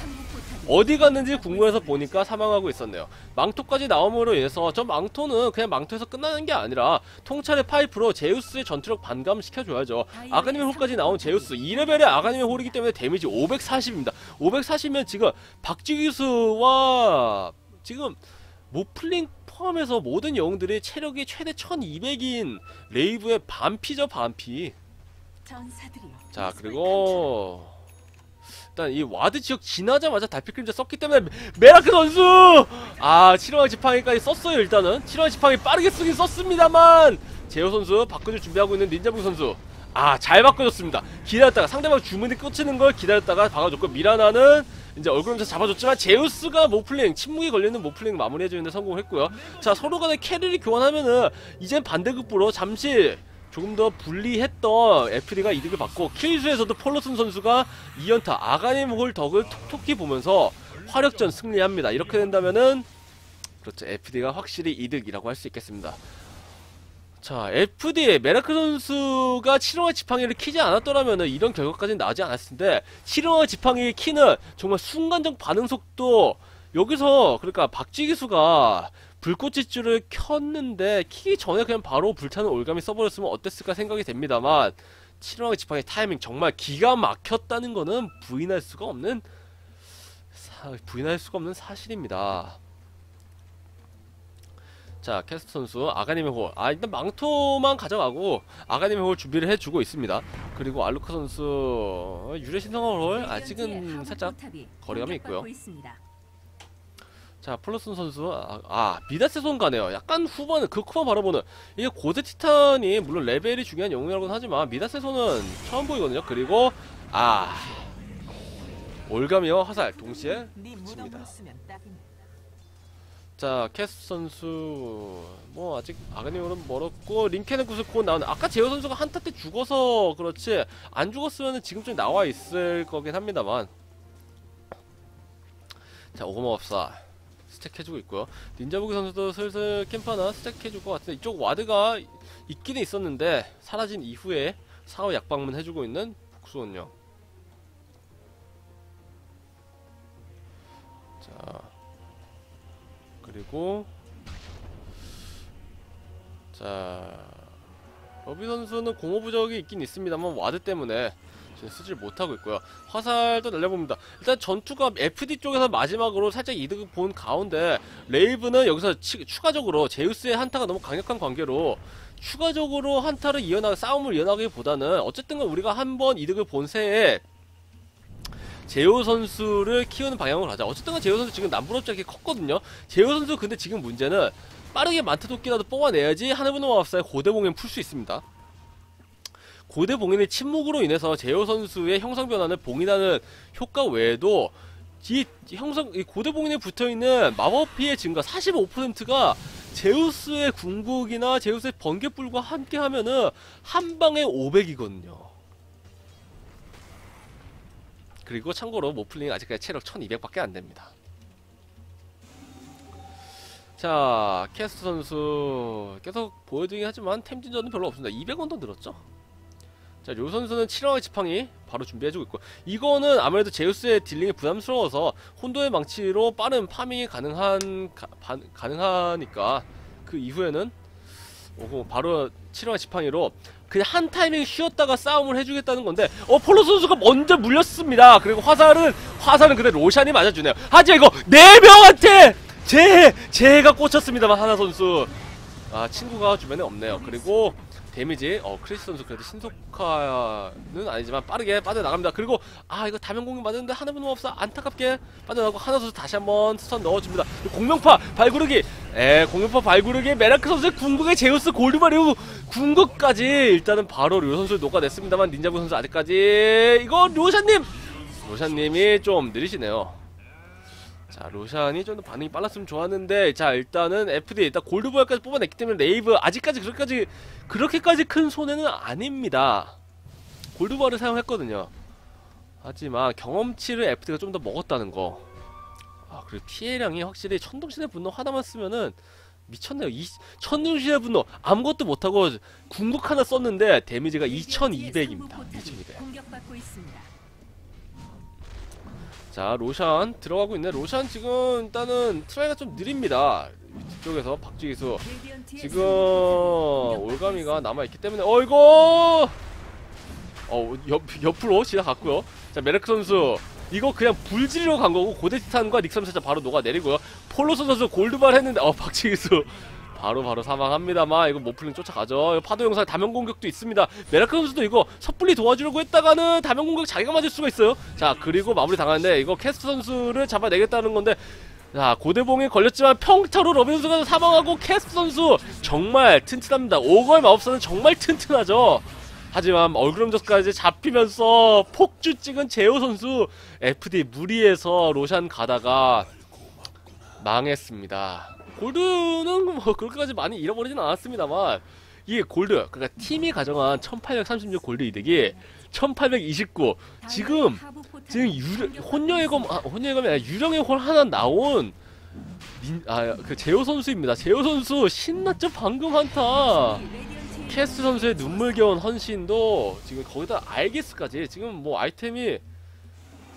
어디 갔는지 궁금해서 보니까 사망하고 있었네요. 망토까지 나옴으로 인해서 저 망토는 그냥 망토에서 끝나는 게 아니라 통찰의 파이프로 제우스의 전투력 반감시켜줘야죠. 아가님의 홀까지 나온 제우스 2레벨의 아가님의 홀이기 때문에 데미지 540입니다. 540이면 지금 박쥐기수와 지금 모플링 포함해서 모든 영웅들이 체력이 최대 1200인 레이브의 반피죠 반피. 자 그리고 일단 이 ward 지역 지나자마자 달빛 그림자 썼기 때문에 메라크 선수! 아 칠흑왕 지팡이까지 썼어요 일단은. 칠흑왕 지팡이 빠르게 쓰긴 썼습니다만! 제호 선수 바꿔줄 준비하고 있는 닌자부 선수. 아 잘 바꿔줬습니다. 기다렸다가 상대방 주문이 꽂히는 걸 기다렸다가 박아줬고 미라나는 이제 얼굴 전사 잡아줬지만 제우스가 모플링 침묵이 걸리는 모플링 마무리해주는데 성공했고요. 자 서로 간에 carry를 교환하면은 이젠 반대급부로 잠시 조금 더 불리했던 FD가 이득을 받고 kill수에서도 폴로슨 선수가 2연타 아가님 홀 덕을 톡톡히 보면서 화력전 승리합니다. 이렇게 된다면은 그렇죠. FD가 확실히 이득이라고 할 수 있겠습니다. 자, FD 메라크 선수가 7호화 지팡이를 키지 않았더라면 이런 결과까지는 나오지 않았을 텐데 7호화 지팡이 키는 정말 순간적 반응 속도 여기서 그러니까 박지기수가 불꽃 지줄을 켰는데 키기 전에 그냥 바로 불타는 올감이 써버렸으면 어땠을까 생각이 됩니다만 7왕의 지팡이 타이밍 정말 기가 막혔다는 거는 부인할 수가 없는 사, 부인할 수가 없는 사실입니다. 자 캐스트 선수 아가님의 홀. 아 일단 망토만 가져가고 아가님의 홀 준비를 해주고 있습니다. 그리고 알루카 선수 율의 신성한 홀 아직은 살짝 거리감이 있고요. 자 플러슨 선수 아, 아 미다스의 손 가네요. 약간 후반은 극후반 바라보는 이게 고대 티탄이 물론 레벨이 중요한 영웅이라고는 하지만 미다스의 손은 처음 보이거든요. 그리고 아 올가미와 화살 동시에 네 붙입니다. 자 캐스 선수 뭐 아직 아가님 홀은 멀었고 링켄의 구슬 곧 나오는 아까 제어 선수가 한타 때 죽어서 그렇지 안 죽었으면 지금쯤 나와 있을 거긴 합니다만. 자 오거마법사 stack 해주고 있고요. 닌자부기 선수도 슬슬 캠프 하나 stack 해줄 것 같은데 이쪽 ward가 있기는 있었는데 사라진 이후에 사후 약방문 해주고 있는 복수 혼령 자 그리고 자 러비 선수는 공허 부적이 있긴 있습니다만 ward 때문에 쓰질 못하고 있고요 화살도 날려봅니다 일단 전투가 FD 쪽에서 마지막으로 살짝 이득을 본 가운데 레이브는 여기서 치- 추가적으로 제우스의 한타가 너무 강력한 관계로 추가적으로 한타를 이어나 싸움을 이어나기보다는 어쨌든 간 우리가 한 번 이득을 본 새에 제호 선수를 키우는 방향으로 가자. 어쨌든 간 제호 선수 지금 남부럽지 않게 컸거든요. 제호 선수 근데 지금 문제는 빠르게 만타도끼라도 뽑아내야지 하늘분노 마법사의 고대봉엔 풀 수 있습니다. 고대 봉인의 침묵으로 인해서 제호 선수의 형성 변화는 봉인하는 효과 외에도 이 형성 이 고대 봉인에 붙어 있는 마법 피해 증가 45%가 제우스의 궁극이나 제우스의 번개불과 함께 하면은 한 방에 500이거든요. 그리고 참고로 모플링 아직까지 체력 1200밖에 안 됩니다. 자, 캐스트 선수 계속 보여드리긴 하지만 템 진전은 별로 없습니다. 200원 더 늘었죠? 자, 요 선수는 칠흑왕의 지팡이 바로 준비해주고 있고 이거는 아무래도 제우스의 dealing이 부담스러워서 혼돈의 망치로 빠른 farming이 가능한 가, 반- 가능하니까 그 이후에는 오고 바로 칠흑왕의 지팡이로 그냥 한 타이밍 쉬었다가 싸움을 해주겠다는 건데 어 폴로 선수가 먼저 물렸습니다. 그리고 화살은 화살은 근데 로샨이 맞아주네요. 하지만 이거 네 명한테 제 제가 꽂혔습니다만 하나 선수 아 친구가 주변에 없네요. 그리고 데미지 어 크리스 선수 그래도 신속화는 아니지만 빠르게 빠져나갑니다. 그리고 아 이거 다면 공격 맞았는데 하나분 없어 안타깝게 빠져나가고 하나 선수 다시 한번 스턴 넣어줍니다. 공명파 발구르기 에 공명파 발구르기 메라크 선수의 궁극의 제우스 골드마리우 궁극까지 일단은 바로 류 선수를 녹아냈습니다만 닌자부 선수 아직까지 이거 료샤님 로샤님이 좀 느리시네요. 자 로샨이 좀 더 반응이 빨랐으면 좋았는데 자 일단은 FD 일단 골드보야까지 뽑아냈기 때문에 레이브 아직까지 그렇게까지 그렇게까지 큰 손해는 아닙니다. 골드보아를 사용했거든요. 하지만 경험치를 FD가 좀 더 먹었다는 거. 아 그리고 피해량이 확실히 천둥신의 분노 하나만 쓰면은 미쳤네요. 이 천둥신의 분노 아무것도 못하고 궁극 하나 썼는데 데미지가 2200입니다. 2200. 자 로샨 들어가고 있네. 로샨 지금 일단은 try가 좀 느립니다. 뒤쪽에서 박쥐기수. 지금 올가미가 남아있기 때문에. 어이고 어 옆, 옆으로 지나갔고요. 자 메르크 선수. 이거 그냥 불지르러 간 거고 고데티탄과 닉섬 살짝 바로 녹아내리고요. 폴로스 선수 골드발 했는데 어 박지기수 바로 바로 사망합니다만 이거 모플링 쫓아가죠. 이거 파도 영상 다면 공격도 있습니다. 메라크 선수도 이거 섣불리 도와주려고 했다가는 다면 공격 자기가 맞을 수가 있어요. 자 그리고 마무리 당하는데 이거 캐스트 선수를 잡아내겠다는 건데 자 고대봉에 걸렸지만 평타로 러빈 선수가 사망하고 캐스트 선수 정말 튼튼합니다. 오거의 마법사는 정말 튼튼하죠. 하지만 얼그럼저스까지 잡히면서 폭주 찍은 제호 선수 FD 무리해서 로샨 가다가 망했습니다. 골드는 뭐 그렇게까지 많이 잃어버리진 않았습니다만 이게 골드 그러니까 팀이 가져간 1836 골드 이득이 1829 지금 지금 유령 혼녀의 검 아, 혼녀의 검이 아니라 유령의 홀 하나 나온 닌, 아, 그 제호 선수입니다. 제호 선수 신났죠 방금 한타. 캐스트 선수의 눈물겨운 헌신도 지금 거기다 알기스까지 지금 뭐 아이템이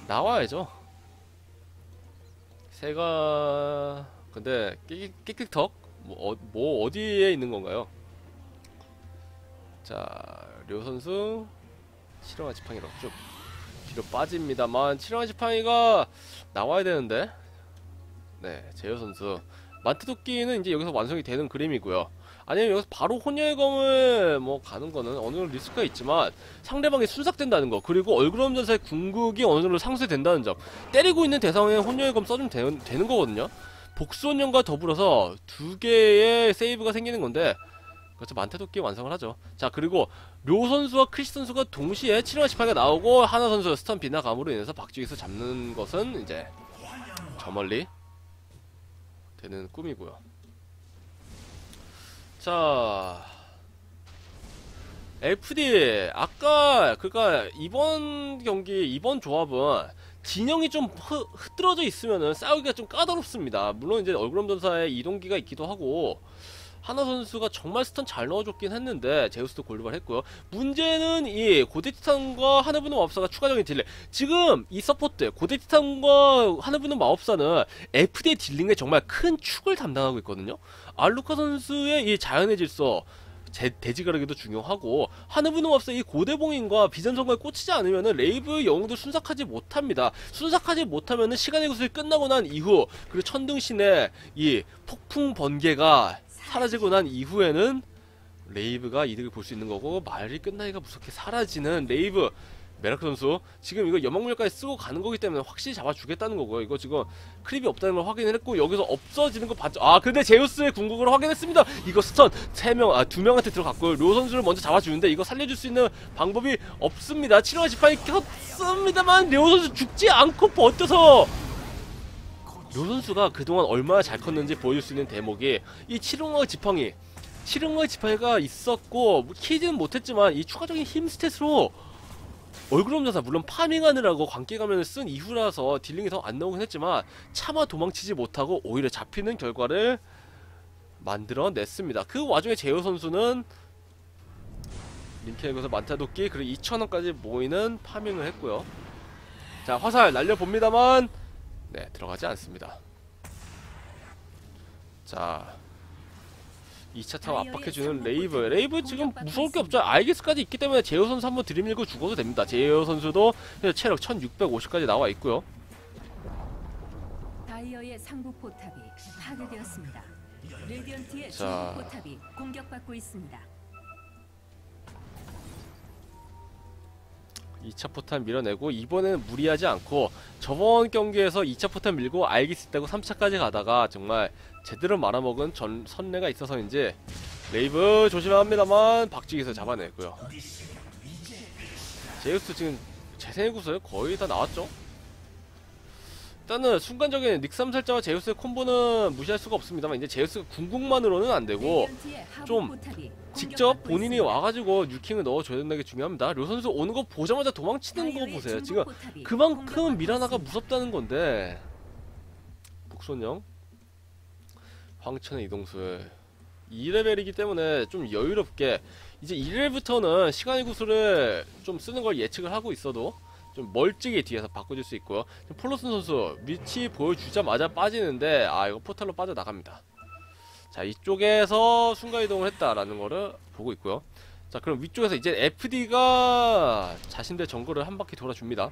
나와야죠. 새가 근데 끼- 끼끼턱 뭐, 어, 뭐 어디에 있는 건가요? 자 료 선수. 실용화 지팡이로 쭉 뒤로 빠집니다만 실용화 지팡이가 나와야 되는데. 네 제요 선수. 만트도끼는 이제 여기서 완성이 되는 그림이고요. 아니면 여기서 바로 혼혈의 검을 뭐 가는 거는 어느 정도 리스크가 있지만 상대방이 순삭된다는 거 그리고 얼그럼 전사의 궁극이 어느 정도 상쇄된다는 점. 때리고 있는 대상에 혼혈의 검 써주면 되는, 되는 거거든요 복수원령과 더불어서 두 개의 세이브가 생기는 건데 그렇죠 만태도끼 완성을 하죠. 자 그리고 료 선수와 크리스 선수가 동시에 7화 18가 나오고 하나 선수 스턴 비나 감으로 인해서 박주기에서 잡는 것은 이제 저 멀리 되는 꿈이고요. 자 FD 아까 그니까 이번 경기 이번 조합은 진영이 좀 흐, 흐트러져 있으면은 싸우기가 좀 까다롭습니다. 물론 이제 얼그럼 전사에 이동기가 있기도 하고 하나 선수가 정말 스턴 잘 넣어줬긴 했는데 제우스도 골드발 했고요. 문제는 이 고대티탄과 하늘부는 마법사가 추가적인 딜레. 지금 이 서포트 고대티탄과 하늘분노 마법사는 FD의 dealing에 정말 큰 축을 담당하고 있거든요. 알루카 선수의 이 자연의 질서 제, 대지가르기도 중요하고 마법사 이 고대봉인과 비전성과에 꽂히지 않으면은 레이브 영웅도 순삭하지 못합니다. 순삭하지 못하면은 시간의 구슬이 끝나고 난 이후 그리고 천둥신의 이 폭풍 번개가 사라지고 난 이후에는 레이브가 이득을 볼 수 있는 거고 말이 끝나기가 무섭게 사라지는 레이브 메라크 선수 지금 이거 연막물까지 쓰고 가는 거기 때문에 확실히 잡아주겠다는 거고요. 이거 지금 creep이 없다는 걸 확인을 했고 여기서 없어지는 거 봤죠? 아 근데 제우스의 궁극을 확인했습니다. 이거 stun 3명 아 2명한테 들어갔고요. 료 선수를 먼저 잡아주는데 이거 살려줄 수 있는 방법이 없습니다. 칠흑왕 지팡이 켰습니다만 료 선수 죽지 않고 버텨서 료 선수가 그동안 얼마나 잘 컸는지 보여줄 수 있는 대목이 이 칠흑왕 지팡이. 칠흑왕 지팡이가 있었고 뭐 키지는 못했지만 이 추가적인 힘 stat으로 얼굴없는 전사 물론 farming하느라고 광기의 가면을 쓴 이후라서 dealing이 더안 나오긴 했지만 차마 도망치지 못하고 오히려 잡히는 결과를 만들어냈습니다. 그 와중에 제호 선수는 링켄에서 만타도끼 그리고 2천원까지 모이는 farming을 했고요. 자 화살 날려봅니다만 네 들어가지 않습니다. 자 2차 타워 압박해주는 레이브 레이브 지금 무서울 게 없죠 아이기스까지 있기 때문에 제호 선수 한번 들이밀고 죽어도 됩니다 제호 선수도 체력 1650까지 나와 있고요 다이어의 상부 포탑이 파괴되었습니다. 레디언트의 자. 포탑이 공격받고 있습니다. 2차 포탑 밀어내고 이번에는 무리하지 않고 저번 경기에서 2차 포탑 밀고 아이기스 있다고 3차까지 가다가 정말 제대로 말아먹은 전 선례가 있어서인지 레이브 조심합니다만 박쥐기수 잡아내고요. 제우스 지금 재생의 구슬 거의 다 나왔죠 일단은 순간적인 닉삼살자와 제우스의 콤보는 무시할 수가 없습니다만 이제 제우스가 궁극만으로는 안되고 하부 좀 직접 본인이. 와가지고 뉴킹을 넣어줘야 된다는 게 중요합니다. 료 선수 오는 거 보자마자 도망치는 거 보세요. 지금 그만큼 미라나가. 무섭다는 건데 복손형 황천의 이동술 2레벨이기 때문에 좀 여유롭게 이제 1레벨부터는 시간의 구슬을 좀 쓰는 걸 예측을 하고 있어도 좀 멀찍이 뒤에서 바꿔줄 수 있고요. 폴로슨 선수 위치 보여주자마자 빠지는데 아 이거 포탈로 빠져나갑니다. 자 이쪽에서 순간이동을 했다라는 거를 보고 있고요 자 그럼 위쪽에서 이제 FD가 자신들 정거를 한 바퀴 돌아줍니다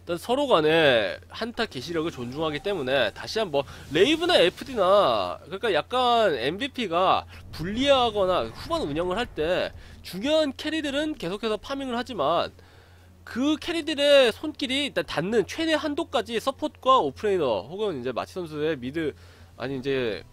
일단 서로 간에 한타 개시력을 존중하기 때문에 다시 한번 레이브나 FD나 그러니까 약간 MVP가 불리하거나 후반 운영을 할 때 중요한 carry들은 계속해서 farming을 하지만 그 carry들의 손길이 일단 닿는 최대 한도까지 support과 offlaner 혹은 이제 마치 선수의 mid 아니 이제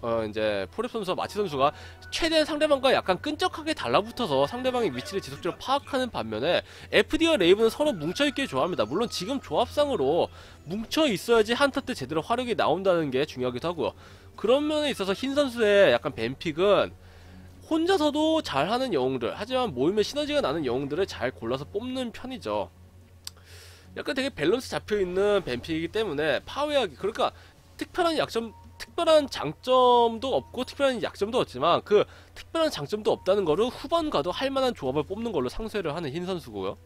어 이제 포랩 선수와 마치 선수가 최대한 상대방과 약간 끈적하게 달라붙어서 상대방의 위치를 지속적으로 파악하는 반면에 FD와 레이브는 서로 뭉쳐있길 좋아합니다. 물론 지금 조합상으로 뭉쳐 있어야지 한타 때 제대로 화력이 나온다는 게 중요하기도 하고요. 그런 면에 있어서 흰 선수의 약간 뱀픽은 혼자서도 잘하는 영웅들 하지만 모이면 시너지가 나는 영웅들을 잘 골라서 뽑는 편이죠. 약간 되게 밸런스 잡혀있는 뱀픽이기 때문에 파괴하기 그러니까 특별한 약점 특별한 장점도 없고 특별한 약점도 없지만 그 특별한 장점도 없다는 거를 후반 가도 할 만한 조합을 뽑는 걸로 상쇄를 하는 흰 선수고요.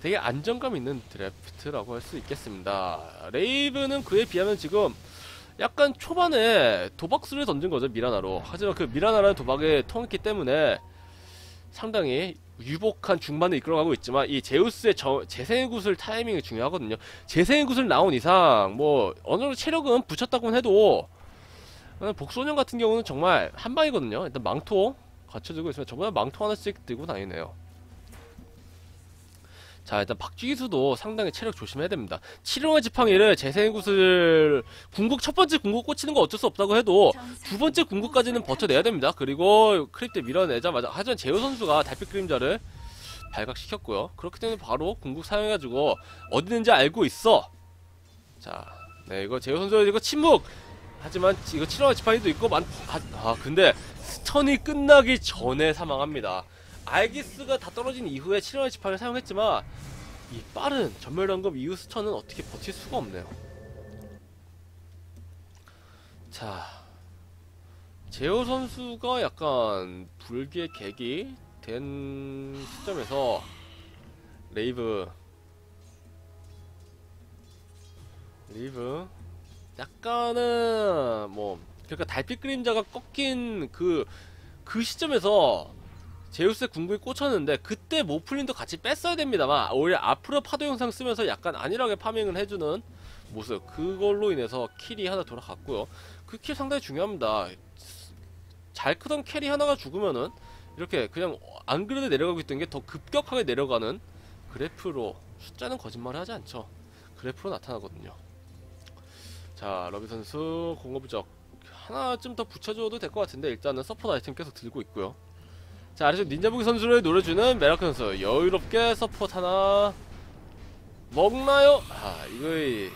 되게 안정감 있는 드래프트라고 할 수 있겠습니다. 레이브는 그에 비하면 지금 약간 초반에 도박수를 던진 거죠 미라나로. 하지만 그 미라나라는 도박에 통했기 때문에 상당히 유복한 중반을 이끌어가고 있지만 이 제우스의 저, 재생의 구슬 타이밍이 중요하거든요. 재생의 구슬 나온 이상 뭐 어느 정도 체력은 붙였다고 해도 복소년 같은 경우는 정말 한 방이거든요. 일단 망토 갖춰주고 있으면 저번에 망토 하나씩 들고 다니네요. 자 일단 박쥐기수도 상당히 체력 조심해야 됩니다. 7호의 지팡이를 재생의 구슬 궁극 첫 번째 궁극 꽂히는 거 어쩔 수 없다고 해도 두 번째 궁극까지는 버텨내야 됩니다. 그리고 크립 때 밀어내자마자 하지만 제호 선수가 달빛 그림자를 발각시켰고요. 그렇기 때문에 바로 궁극 사용해가지고 어디 있는지 알고 있어. 자, 네 이거 제호 선수 이거 침묵. 하지만 이거 칠흑왕 지팡이도 있고 만. 아, 아 근데 stun이 끝나기 전에 사망합니다. 아이기스가 다 떨어진 이후에 칠흑왕 지팡이를 사용했지만 이 빠른 전멸단검 이후 stun은 어떻게 버틸 수가 없네요. 자, 제호 선수가 약간 불귀의 객이 된 시점에서 레이브 레이브 약간은 뭐 그러니까 달빛 그림자가 꺾인 그그 시점에서 제우스의 궁극이 꽂혔는데 그때 모플링도 같이 뺐어야 됩니다만 오히려 앞으로 파도 형상 쓰면서 약간 안일하게 farming을 해주는 모습 그걸로 인해서 kill이 하나 돌아갔고요. 그 kill 상당히 중요합니다. 잘 크던 carry 하나가 죽으면은 이렇게 그냥 안 그래도 내려가고 있던 게 더 급격하게 내려가는 그래프로 숫자는 거짓말을 하지 않죠. 그래프로 나타나거든요. 자 러비 선수 공업적. 하나쯤 더 붙여줘도 될 것 같은데 일단은 서포트 아이템 계속 들고 있고요 자 아래쪽 닌자부기 선수를 노려주는 메라크 선수. 여유롭게 서포트 하나. 먹나요? 아 이거 이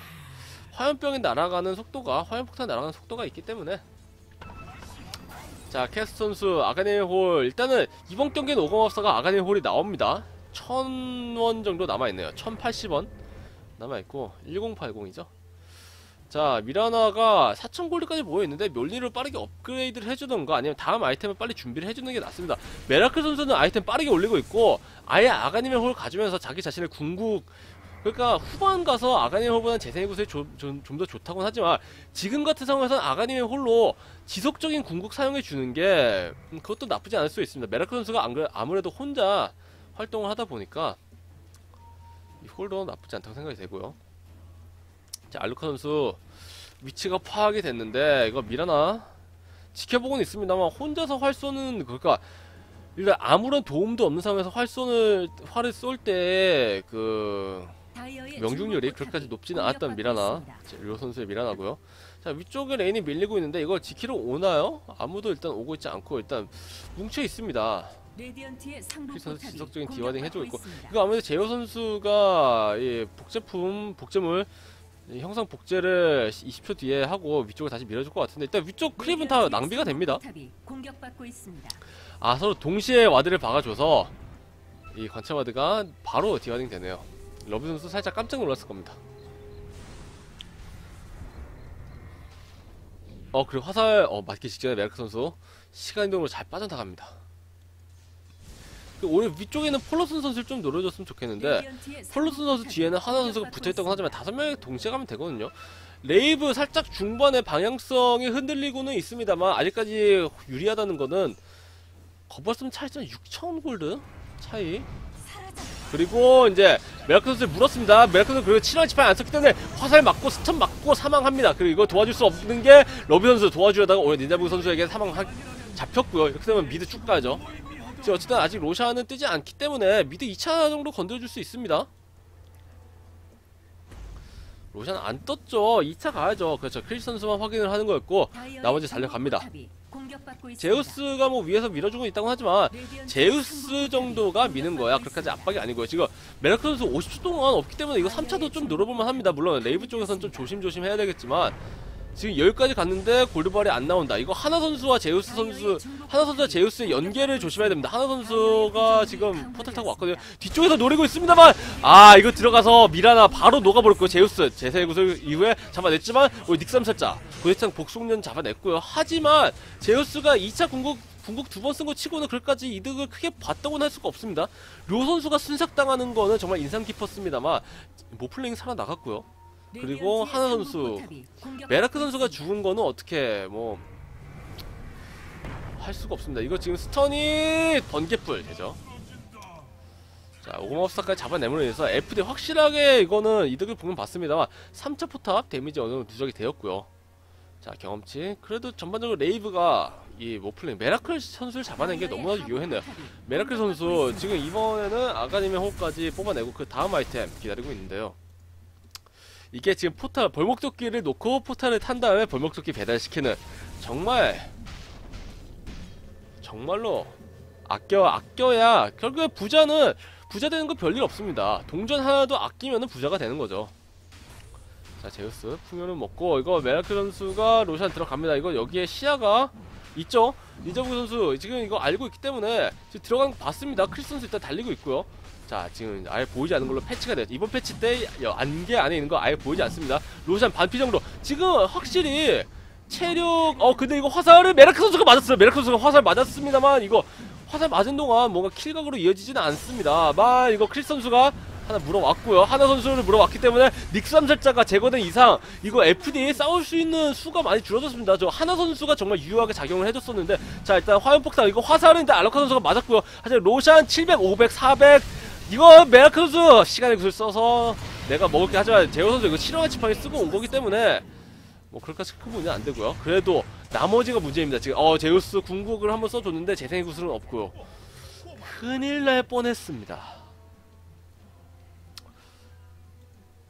화염병이 날아가는 속도가 화염폭탄 날아가는 속도가 있기 때문에. 자 캐스트 선수 아가네 홀. 일단은 이번 경기는 오공업사가 아가네 홀이 나옵니다. 1000원 정도 남아있네요. 1080원 남아있고 1080이죠 자 미라나가 4000골드까지 모여있는데 멸리를 빠르게 업그레이드를 해주던가 아니면 다음 아이템을 빨리 준비를 해주는 게 낫습니다. 메라클 선수는 아이템 빠르게 올리고 있고 아예 아가님의 홀 가지면서 자기 자신의 궁극 그러니까 후반 가서 아가님의 홀보다는 재생의 구슬이 좀더 좋다고는 하지만 지금 같은 상황에서는 아가님의 홀로 지속적인 궁극 사용해 주는 게 음, 그것도 나쁘지 않을 수 있습니다. 메라클 선수가 안 아무래도 혼자 활동을 하다 보니까 이 홀도 나쁘지 않다고 생각이 되고요 자 알루카 선수 위치가 파악이 됐는데 이거 미라나 지켜보고는 있습니다만 혼자서 활 쏘는 그러니까 일단 아무런 도움도 없는 상황에서 활 쏘는 활을 쏠 때 그 명중률이 그렇게까지 높지는 않았던 미라나. 류 선수의 미라나고요. 자 위쪽에 lane이 밀리고 있는데 이걸 지키러 오나요? 아무도 일단 오고 있지 않고 일단 뭉쳐 있습니다. 피 선수 지속적인 dewarding 해주고 있고. 이거 아무래도 제호 선수가 이 복제품 복제물 이 형상 복제를 20초 뒤에 하고 위쪽을 다시 밀어줄 것 같은데 일단 위쪽 creep은 다 낭비가 됩니다. 아 서로 동시에 ward를 박아줘서 이 관찰 ward가 바로 dewarding 되네요. 러브 선수 살짝 깜짝 놀랐을 겁니다. 어 그리고 화살 어 맞기 직전에 메르크 선수 시간 이동으로 잘 빠져나갑니다 그 오히려 위쪽에는 폴로슨 선수를 좀 노려줬으면 좋겠는데 폴로슨 선수 뒤에는 하나 선수가 붙어있다고 하지만 다섯 명이 동시에 가면 되거든요. 레이브 살짝 중반에 방향성이 흔들리고는 있습니다만 아직까지 유리하다는 거는 거버스면 차이점 6천 골드 차이. 그리고 이제 메라크 선수를 물었습니다. 메라크 선수 그리고 칠흑왕의 지팡이 안 썼기 때문에 화살 맞고 stun 맞고 사망합니다. 그리고 이거 도와줄 수 없는 게 러비 선수 도와주려다가 오늘 닌자부 선수에게 사망 잡혔고요. 이렇게 되면 미드 쭉 가죠 어쨌든 아직 로샨은 뜨지 않기 때문에 미드 2차 정도 건드려줄 수 있습니다. 로샨은 안 떴죠. 2차 가야죠. 그렇죠. 크리스 선수만 확인을 하는 거였고 나머지 달려갑니다. 제우스가 뭐 위에서 밀어주고 있다고 하지만 제우스 정도가 미는 거야. 그렇게까지 압박이 아니고요. 지금 메라크 선수 50초 동안 없기 때문에 이거 3차도 좀 노려볼만 합니다. 물론 레이브 쪽에서는 좀 조심조심 해야 되겠지만 지금 여기까지 갔는데 골드발이 안 나온다. 이거 하나 선수와 제우스 선수, 하나 선수와 제우스의 연계를 조심해야 됩니다. 하나 선수가 지금 포탈 타고 왔거든요. 뒤쪽에서 노리고 있습니다만, 아, 이거 들어가서 미라나 바로 녹아버릴 거예요. 제우스. 제세 구슬 이후에 잡아냈지만, 우리 닉삼 살자. 고대창 복속년 잡아냈고요. 하지만, 제우스가 2차 궁극 궁극 두 번 쓴 거 치고는 그럴까지 이득을 크게 봤다고는 할 수가 없습니다. 료 선수가 순삭당하는 거는 정말 인상 깊었습니다만 모플링 살아나갔고요. 그리고 하나 선수, 메라크 선수가. 죽은 거는 어떻게 뭐 할 수가 없습니다. 이거 지금 stun이 번개불 되죠. 자, 오마우스까지 잡아내므로 인해서 FD 확실하게 이거는 이득을 보면 봤습니다만 3차 포탑 데미지 어느 정도 누적이 되었고요. 자, 경험치. 그래도 전반적으로 레이브가 이 모플링 메라클 선수를 잡아낸 게 너무나도 유효했네요. 메라클 선수 지금 이번에는 아가님의 호까지 뽑아내고 그 다음 아이템 기다리고 있는데요. 이게 지금 포탈 벌목조끼를 놓고 포탈을 탄 다음에 벌목조끼 배달시키는 정말 정말로 아껴 아껴야 결국에 부자는 부자 되는 거 별일 없습니다. 동전 하나도 아끼면 은 부자가 되는 거죠. 자 제우스 풍요 룬 먹고 이거 메라클 선수가 로샨 들어갑니다. 이거 여기에 시야가 있죠? 리저브 선수 지금 이거 알고 있기 때문에 지금 들어간 거 봤습니다. 크리스 선수 일단 달리고 있고요. 자 지금 아예 보이지 않는 걸로 패치가 됐 이번 패치 때 여- 안개 안에 있는 거 아예 보이지 않습니다. 로샨 반피 정도 지금 확실히 체력 어 근데 이거 화살을 메라크 선수가 맞았어요. 메라크 선수가 화살 맞았습니다만 이거 화살 맞은 동안 뭔가 kill각으로 이어지지는 않습니다. 만 이거 크리스 선수가 하나 물어왔고요. 하나 선수를 물어왔기 때문에 닉스 암살자가 제거된 이상 이거 FD 싸울 수 있는 수가 많이 줄어들었습니다. 저 하나 선수가 정말 유효하게 작용을 해줬었는데 자 일단 화염폭탄 이거 화살은 일단 알로카 선수가 맞았고요. 하지만 로샨 700, 500, 400 이거 메라크 선수 시간의 구슬 써서 내가 먹을 게 하지만 제호 선수 이거 실용한 지팡이 쓰고 온 거기 때문에 뭐 그렇게까지 큰 문제는 안 되고요. 그래도 나머지가 문제입니다. 지금 어 제우스 궁극을 한번 써줬는데 재생의 구슬은 없고요. 큰일 날 뻔했습니다.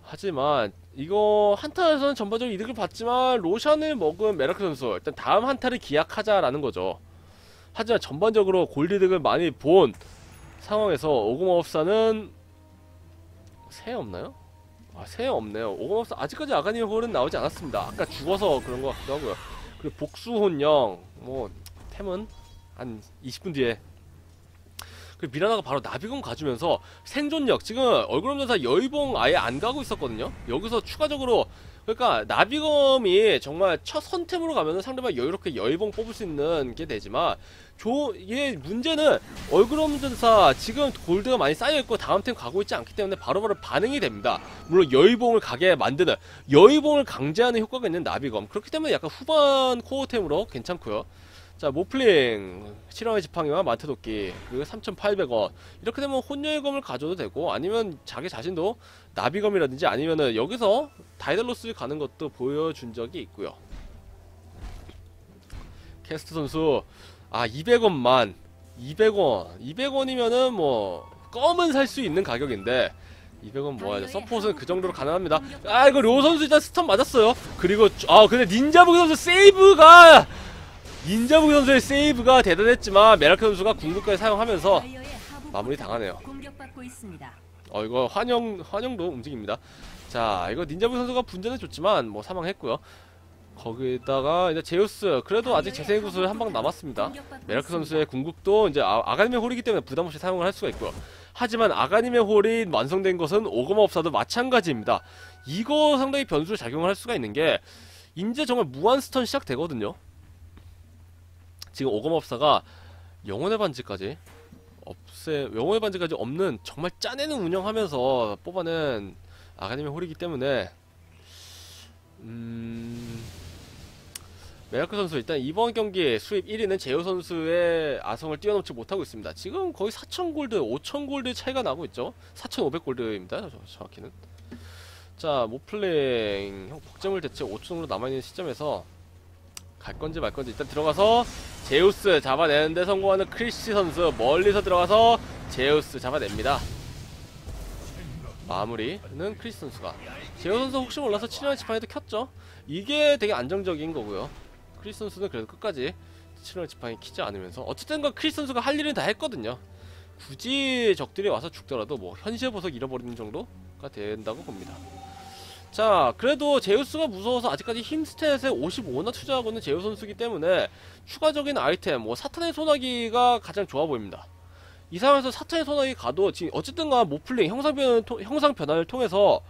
하지만 이거 한타에서는 전반적으로 이득을 봤지만 로션을 먹은 메라크 선수 일단 다음 한타를 기약하자라는 거죠. 하지만 전반적으로 골드득을 많이 본 상황에서 오공업사는 새 없나요? 아, 새 없네요. 오공업사 아직까지 아가님 홀은 나오지 않았습니다. 아까 죽어서 그런 것 같기도 하고요. 그리고 복수혼영 뭐 템은 한 20분 뒤에 그 미라나가 바로 나비공 가주면서 생존력 지금 얼굴음전사 여의봉 아예 안 가고 있었거든요. 여기서 추가적으로 그러니까 나비검이 정말 첫 선템으로 가면은 상대방 여유롭게 여의봉 뽑을 수 있는 게 되지만 조 이게 문제는 얼굴음전사 지금 골드가 많이 쌓여 있고 다음 템 가고 있지 않기 때문에 바로 바로 반응이 됩니다. 물론 여의봉을 가게 만드는 여의봉을 강제하는 효과가 있는 나비검 그렇기 때문에 약간 후반 코어템으로 괜찮고요. 자 모플링. 실험의 지팡이와 마트도끼. 그리고 3,800원. 이렇게 되면 혼혈 검을 가져도 되고 아니면 자기 자신도 나비검이라든지 아니면은 여기서 다이달로스를 가는 것도 보여준 적이 있고요. 캐스트 선수 아 200원만. 200원. 200원이면은 뭐 껌은 살 수 있는 가격인데 200원 뭐하죠 서폿은 그 정도로 가능합니다. 아 이거 료 선수 일단 stun 맞았어요. 그리고 쭈- 아 근데 닌자부기 선수 세이브가 닌자부기 선수의 세이브가 대단했지만 메라크 선수가 궁극까지 사용하면서 마무리 당하네요. 어 이거 환영 환영도 움직입니다. 자 이거 닌자부 선수가 분전해 줬지만 뭐 사망했고요. 거기다가 이제 제우스 그래도 아직 재생의 구슬 한 방 남았습니다. 메라크. 선수의 궁극도 이제 아, 아가님의 홀이기 때문에 부담 없이 사용을 할 수가 있고요. 하지만 아가님의 홀이 완성된 것은 오거 마법사도 마찬가지입니다. 이거 상당히 변수로 작용을 할 수가 있는 게 이제 정말 무한 stun 시작되거든요. 지금 오거 마법사가 영혼의 반지까지 없애 영혼의 반지까지 없는 정말 짜내는 운영하면서 뽑아낸 아가님의 홀이기 때문에 음 메라크 선수 일단 이번 경기 수입 1위는 제호 선수의 아성을 뛰어넘지 못하고 있습니다. 지금 거의 4,000 골드, 5,000 골드 차이가 나고 있죠. 4,500 골드입니다. 저- 정확히는. 자, 모플링 형 복점을 대체 5초 정도 남아있는 시점에서 갈 건지 말 건지 일단 들어가서 제우스 잡아내는데 성공하는 크리시 선수 멀리서 들어가서 제우스 잡아냅니다. 마무리는 크리스 선수가 제우 선수 혹시 몰라서 칠흑왕의 지팡이도 켰죠. 이게 되게 안정적인 거고요. 크리스 선수는 그래도 끝까지 칠흑왕의 지팡이 키지 않으면서 어쨌든간 크리스 선수가 할 일은 다 했거든요. 굳이 적들이 와서 죽더라도 뭐 현실 보석 잃어버리는 정도가 된다고 봅니다. 자, 그래도 제우스가 무서워서 아직까지 힘 stat에 55나 투자하고 있는 제우 선수기 때문에 추가적인 아이템, 뭐 사탄의 소나기가 가장 좋아 보입니다. 이 상황에서 사탄의 소나기 가도 지금 어쨌든 간 모플링 형상 변화를, 통- 형상 변화를 통해서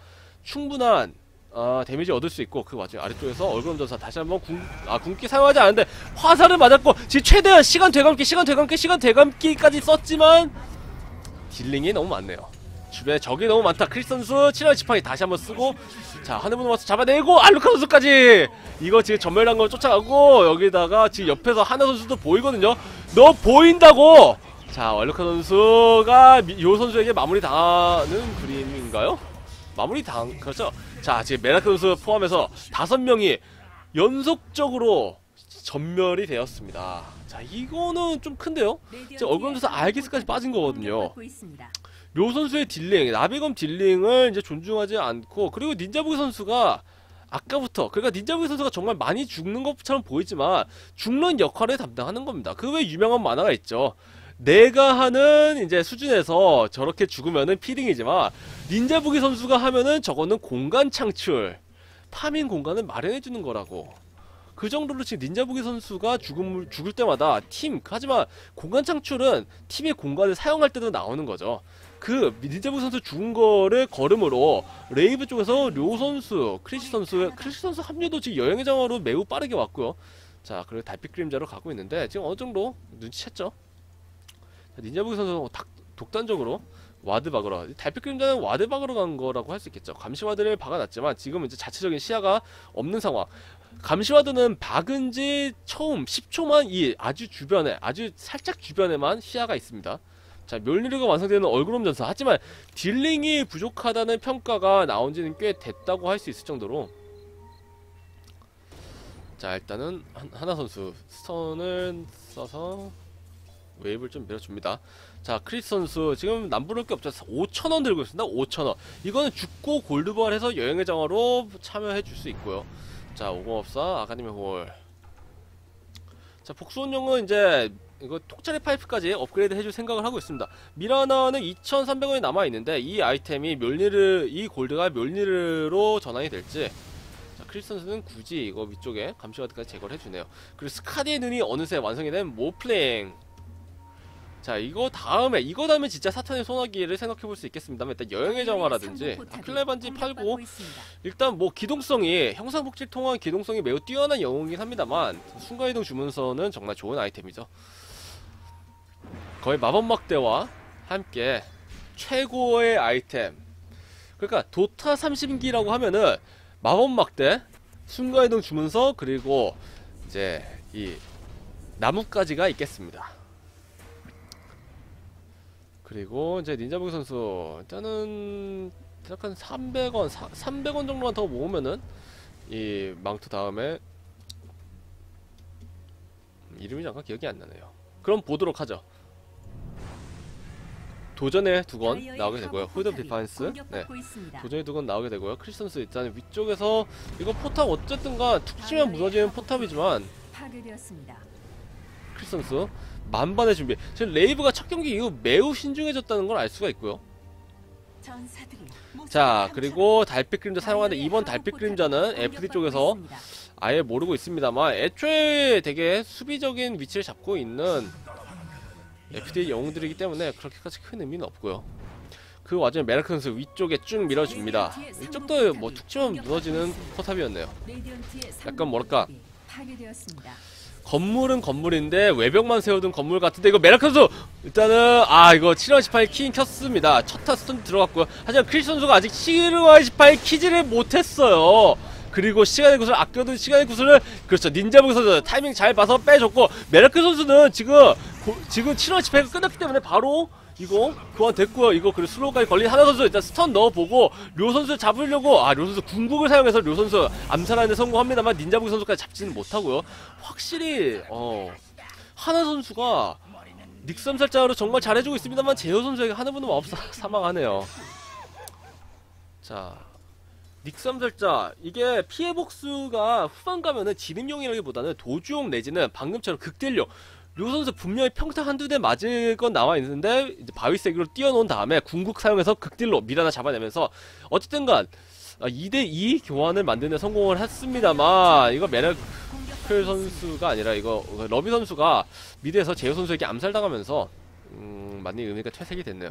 충분한 아, 데미지 얻을 수 있고 그 와중에 아래쪽에서 얼굴없는 전사 다시 한번 궁, 아, 궁기 사용하지 않는데 화살을 맞았고 지금 최대한 시간 되감기 시간 되감기 시간 되감기까지 썼지만 dealing이 너무 많네요 주변에 적이 너무 많다. 크리스 선수 칠흑왕의 지팡이 다시 한번 쓰고 자 하늘분 와서 잡아내고 알루카 선수까지! 이거 지금 전멸한 걸 쫓아가고 여기다가 지금 옆에서 하나 선수도 보이거든요. 너 보인다고! 자 알루카 선수가 미- 요 선수에게 마무리 당하는 그림인가요? 마무리 당 그렇죠? 자 지금 메라크 선수 포함해서 다섯 명이 연속적으로 전멸이 되었습니다. 자 이거는 좀 큰데요? 지금 얼굴없는 전사 아이기스까지 빠진 거거든요 요 선수의 dealing, 나비검 dealing을 이제 존중하지 않고 그리고 닌자부기 선수가 아까부터 그러니까 닌자부기 선수가 정말 많이 죽는 것처럼 보이지만 죽는 역할을 담당하는 겁니다. 그 외에 유명한 만화가 있죠. 내가 하는 이제 수준에서 저렇게 죽으면은 피딩이지만 닌자부기 선수가 하면은 저거는 공간 창출, 파밍 공간을 마련해 주는 거라고. 그 정도로 지금 닌자부기 선수가 죽음, 죽을 때마다 팀 하지만 공간 창출은 팀의 공간을 사용할 때도 나오는 거죠. 그 닌자부기 선수 죽은 거를 걸음으로 레이브 쪽에서 료 선수, 크리시 선수, 크리시 선수 합류도 지금 여행의 장화로 매우 빠르게 왔고요. 자, 그리고 달빛 그림자로 가고 있는데 지금 어느 정도 눈치챘죠. 자, 닌자부기 선수 닭, 독단적으로 와드 박으러 달빛 그림자는 와드 박으러 간 거라고 할 수 있겠죠. 감시 ward를 박아놨지만 지금 이제 자체적인 시야가 없는 상황. 감시 ward는 박은 지 처음 10초만 이 아주 주변에 아주 살짝 주변에만 시야가 있습니다. 자 묠니르가 완성되는 얼굴없는 전사. 하지만 dealing이 부족하다는 평가가 나온 지는 꽤 됐다고 할 수 있을 정도로. 자 일단은 한- 하나 선수 stun을 써서 웨이브를 좀 밀어줍니다. 자 크리스 선수 지금 남부러울 게 없죠. 5천원 들고 있습니다. 5천원. 이거는 죽고 골드부활해서 여행의 장화로 참여해 줄 수 있고요. 자 오공업사 아카데미 홀자 복수원용은 이제 이거 톡자리 파이프까지 업그레이드 해줄 생각을 하고 있습니다. 미라나는 2,300원이 남아 있는데 이 아이템이 멸리르 이 골드가 멸리르로 전환이 될지 자 크리스 선수는 굳이 이거 위쪽에 감시와드까지 제거를 해주네요. 그리고 스카디의 눈이 어느새 완성이 된 모플랭 자 이거 다음에 이거 다음에 진짜 사탄의 소나기를 생각해 볼 수 있겠습니다만 일단 여행의 정화라든지 아클레 반지 팔고. 일단 뭐 기동성이 형상복질 통한 기동성이 매우 뛰어난 영웅이긴 합니다만 순간이동 주문서는 정말 좋은 아이템이죠. 거의 마법 막대와 함께 최고의 아이템. 그러니까 도타 30기라고 하면은 마법 막대, 순간이동 주문서 그리고 이제 이 나뭇가지가 있겠습니다. 그리고 이제 닌자부기 선수 일단은 약간 300원, 300원 정도만 더 모으면은 이 망토 다음에 음, 이름이 잠깐 기억이 안 나네요. 그럼 보도록 하죠. 도전의 두건 나오게 되고요. Hood Defiance, 네. 도전의 두건 나오게 되고요. 크리스턴스 일단 위쪽에서 이거 포탑 어쨌든간 툭 치면 무너지는 포탑이지만. 크리스턴스 만반의 준비. 지금 레이브가 첫 경기 이후 매우 신중해졌다는 걸 알 수가 있고요. 자 그리고 달빛 그림자 사용하는 이번 달빛 그림자는 FD 쪽에서 아예 모르고 있습니다만 애초에 되게 수비적인 위치를 잡고 있는 FD 영웅들이기 때문에 그렇게까지 큰 의미는 없고요. 그 와중에 메라크 선수 위쪽에 쭉 밀어줍니다. 이쪽도 뭐 툭 치면 무너지는 포탑이었네요. 약간 뭐랄까. 건물은 건물인데 외벽만 세워둔 건물 같은데 이거 메라크 선수 일단은 아 이거 7월 18일 키 켰습니다. 첫타 stun 들어갔고요. 하지만 크리스 선수가 아직 칠흑왕 지팡이 키지를 못했어요. 그리고 시간의 구슬 아껴둔 시간의 구슬을 그렇죠 닌자부 선수 타이밍 잘 봐서 빼줬고 메라크 선수는 지금 고- 지금 칠흑왕 지팡이 끝났기 때문에 바로 이거 교환 됐고요. 이거 그리고 slow까지 걸린 하나 선수 일단 stun 넣어보고 료 선수 잡으려고 아료 선수 궁극을 사용해서 료 선수 암살하는 데 성공합니다만 닌자부 선수까지 잡지는 못하고요. 확실히 어 하나 선수가 닉스 암살자로 정말 잘해주고 있습니다만 제호 선수에게 하늘분노 마법사 사망하네요. 자 닉스 암살자 이게 피해 복수가 후반 가면은 지름용이라기보다는 도주용 내지는 방금처럼 극딜용 류 선수 분명히 평타 한두 대 맞을 건 나와 있는데 이제 바위 세기로 띄워놓은 다음에 궁극 사용해서 극딜로 미라나 잡아내면서 어쨌든간 2대2 교환을 만드는 데 성공을 했습니다만 이거 메라클 선수가 아니라 이거 러비 선수가 미드에서 제호 선수에게 암살당하면서 음, 많이 의미가 퇴색이 됐네요.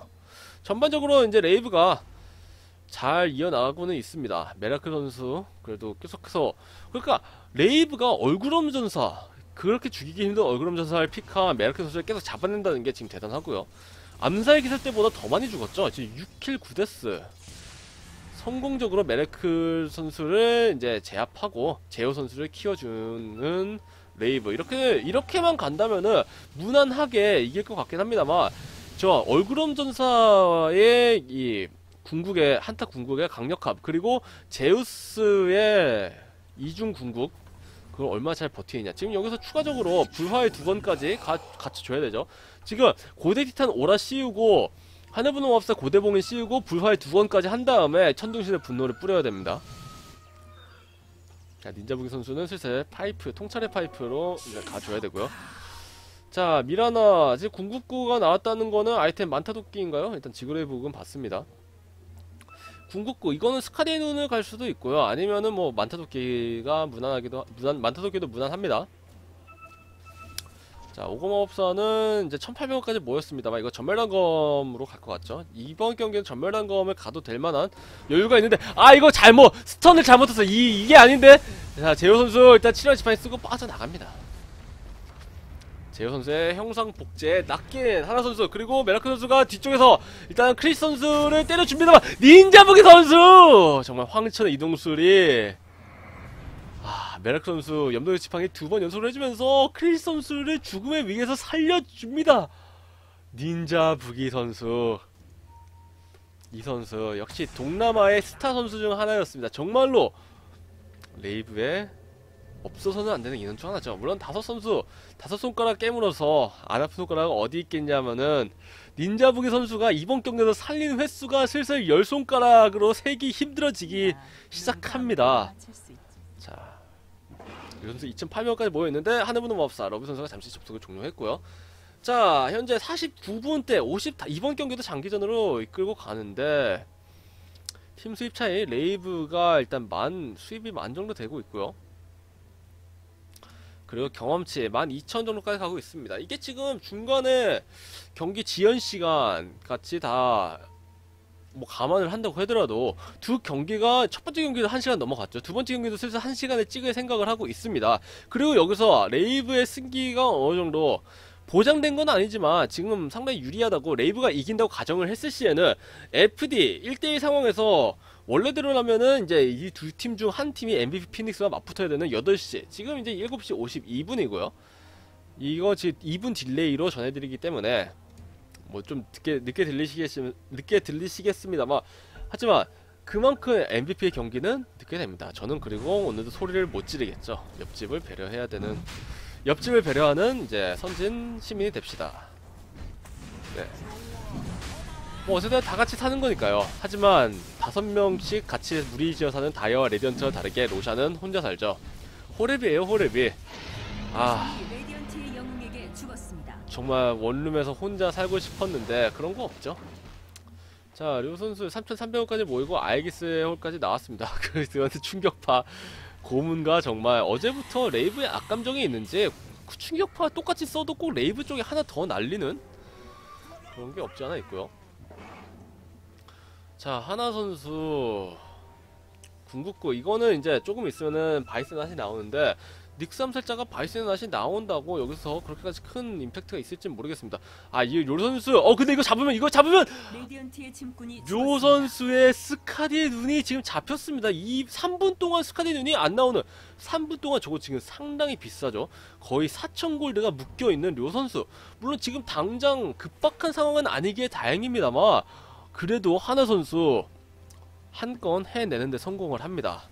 전반적으로 이제 레이브가 잘 이어나가고는 있습니다. 메라클 선수 그래도 계속해서 그러니까 레이브가 얼굴없는 전사 그렇게 죽이기 힘든 얼굴없는 전사를 pick한 메라클 선수를 계속 잡아낸다는 게 지금 대단하고요. 암살 기사 때보다 더 많이 죽었죠. 지금 6 kill 9 death. 성공적으로 메르클 선수를 이제 제압하고 제호 선수를 키워주는 레이브 이렇게 이렇게만 간다면은 무난하게 이길 것 같긴 합니다만 저 얼굴없는 전사의 이 궁극의 한타 궁극의 강력함. 그리고 제우스의 이중 궁극. 그걸 얼마나 잘 버티느냐. 지금 여기서 추가적으로 불화의 두건까지 가, 같이 줘야 되죠. 지금 고대 티탄 오라 씌우고 하늘분노 마법사 고대 봉인을 씌우고 불화의 두건까지 한 다음에 천둥신의 분노를 뿌려야 됩니다. 자 닌자부기 선수는 슬슬 파이프 통찰의 파이프로 이제 가줘야 되고요. 자 미라나 지금 궁극구가 나왔다는 거는 아이템 만타도끼인가요? 일단 지그레이 부분 봤습니다 궁극구. 이거는 스카디의 눈을 갈 수도 있고요. 아니면은 뭐 만타도끼가 무난하기도 무난 만타도끼도 무난합니다. 자 오고마법사는 이제 1800원까지 모였습니다만 이거 전멸단검으로 갈 것 같죠? 이번 경기는 전멸단검을 가도 될 만한 여유가 있는데 아 이거 잘못 stun을 잘못해서 이, 이게 아닌데? 자 제호 선수 일단 칠흑왕 지팡이 쓰고 빠져나갑니다 제호 선수의 형상 복제에 낚인 하나 선수 그리고 메라크 선수가 뒤쪽에서 일단 크리스 선수를 때려줍니다만 닌자부기 선수! 정말 황천의 이동술이. 아 메라크 선수 염도의 지팡이 두 번 연속으로 해주면서 크리스 선수를 죽음의 위기에서 살려줍니다. 닌자부기 선수. 이 선수 역시 동남아의 스타 선수 중 하나였습니다. 정말로 레이브에 없어서는 안 되는 인원 중 하나죠. 물론 다섯 선수 다섯 손가락 깨물어서 안 아픈 손가락 어디 있겠냐면은 닌자부기 선수가 이번 경기에서 살린 횟수가 슬슬 열 손가락으로 세기 힘들어지기 시작합니다. 자, 이 선수 2.8명까지 모여 있는데 하늘분노 마법사 러브 선수가 잠시 접속을 종료했고요. 자, 현재 49분 대 50, 이번 경기도 장기전으로 이끌고 가는데 팀 수입 차이 레이브가 일단 만 수입이 만 정도 되고 있고요. 그리고 경험치 12,000 정도까지 가고 있습니다. 이게 지금 중간에 경기 지연 시간 같이 다 뭐 감안을 한다고 하더라도 두 경기가 첫 번째 경기도 1시간 넘어갔죠. 두 번째 경기도 슬슬 1시간에 찍을 생각을 하고 있습니다. 그리고 여기서 레이브의 승기가 어느 정도 보장된 건 아니지만 지금 상당히 유리하다고 레이브가 이긴다고 가정을 했을 시에는 FD 1대1 상황에서 원래대로라면은 이제 이 두 팀 중 한 팀이 MVP 피닉스와 맞붙어야 되는 8시 지금 이제 7시 52분이고요. 이거 지금 2분 delay로 전해드리기 때문에 뭐 좀 늦게 늦게 들리시겠 늦게 들리시겠습니다만 하지만 그만큼 MVP의 경기는 늦게 됩니다. 저는 그리고 오늘도 소리를 못 지르겠죠. 옆집을 배려해야 되는 옆집을 배려하는 이제 선진 시민이 됩시다. 네. 뭐 어쨌든 다 같이 사는 거니까요. 하지만 다섯 명씩 같이 무리지어 사는 다이어와 레디언트와 다르게 로샤는 혼자 살죠. 호랩이에요, 호랩이. 아. 정말 원룸에서 혼자 살고 싶었는데 그런 거 없죠. 자, 류 선수 3,300원까지 모이고 아이기스의 홀까지 나왔습니다. 그한테 충격파 고문과 정말 어제부터 레이브에 악감정이 있는지 그 충격파 똑같이 써도 꼭 레이브 쪽에 하나 더 날리는 그런 게 없지 않아 있고요. 자 하나 선수. 궁극구. 이거는 이제 조금 있으면은 바이스의 낫이 나오는데 닉스 암살자가 바이스의 낫이 나온다고 여기서 그렇게까지 큰 임팩트가 있을지 모르겠습니다. 아 이 료 선수. 어 근데 이거 잡으면 이거 잡으면! 요. 선수의 스카디의 눈이 지금 잡혔습니다. 이 3분 동안 스카디의 눈이 안 나오는 3분 동안 저거 지금 상당히 비싸죠. 거의 4천 골드가 묶여있는 요 선수. 물론 지금 당장 급박한 상황은 아니기에 다행입니다만 그래도 하나 선수 한 건 해내는데 성공을 합니다.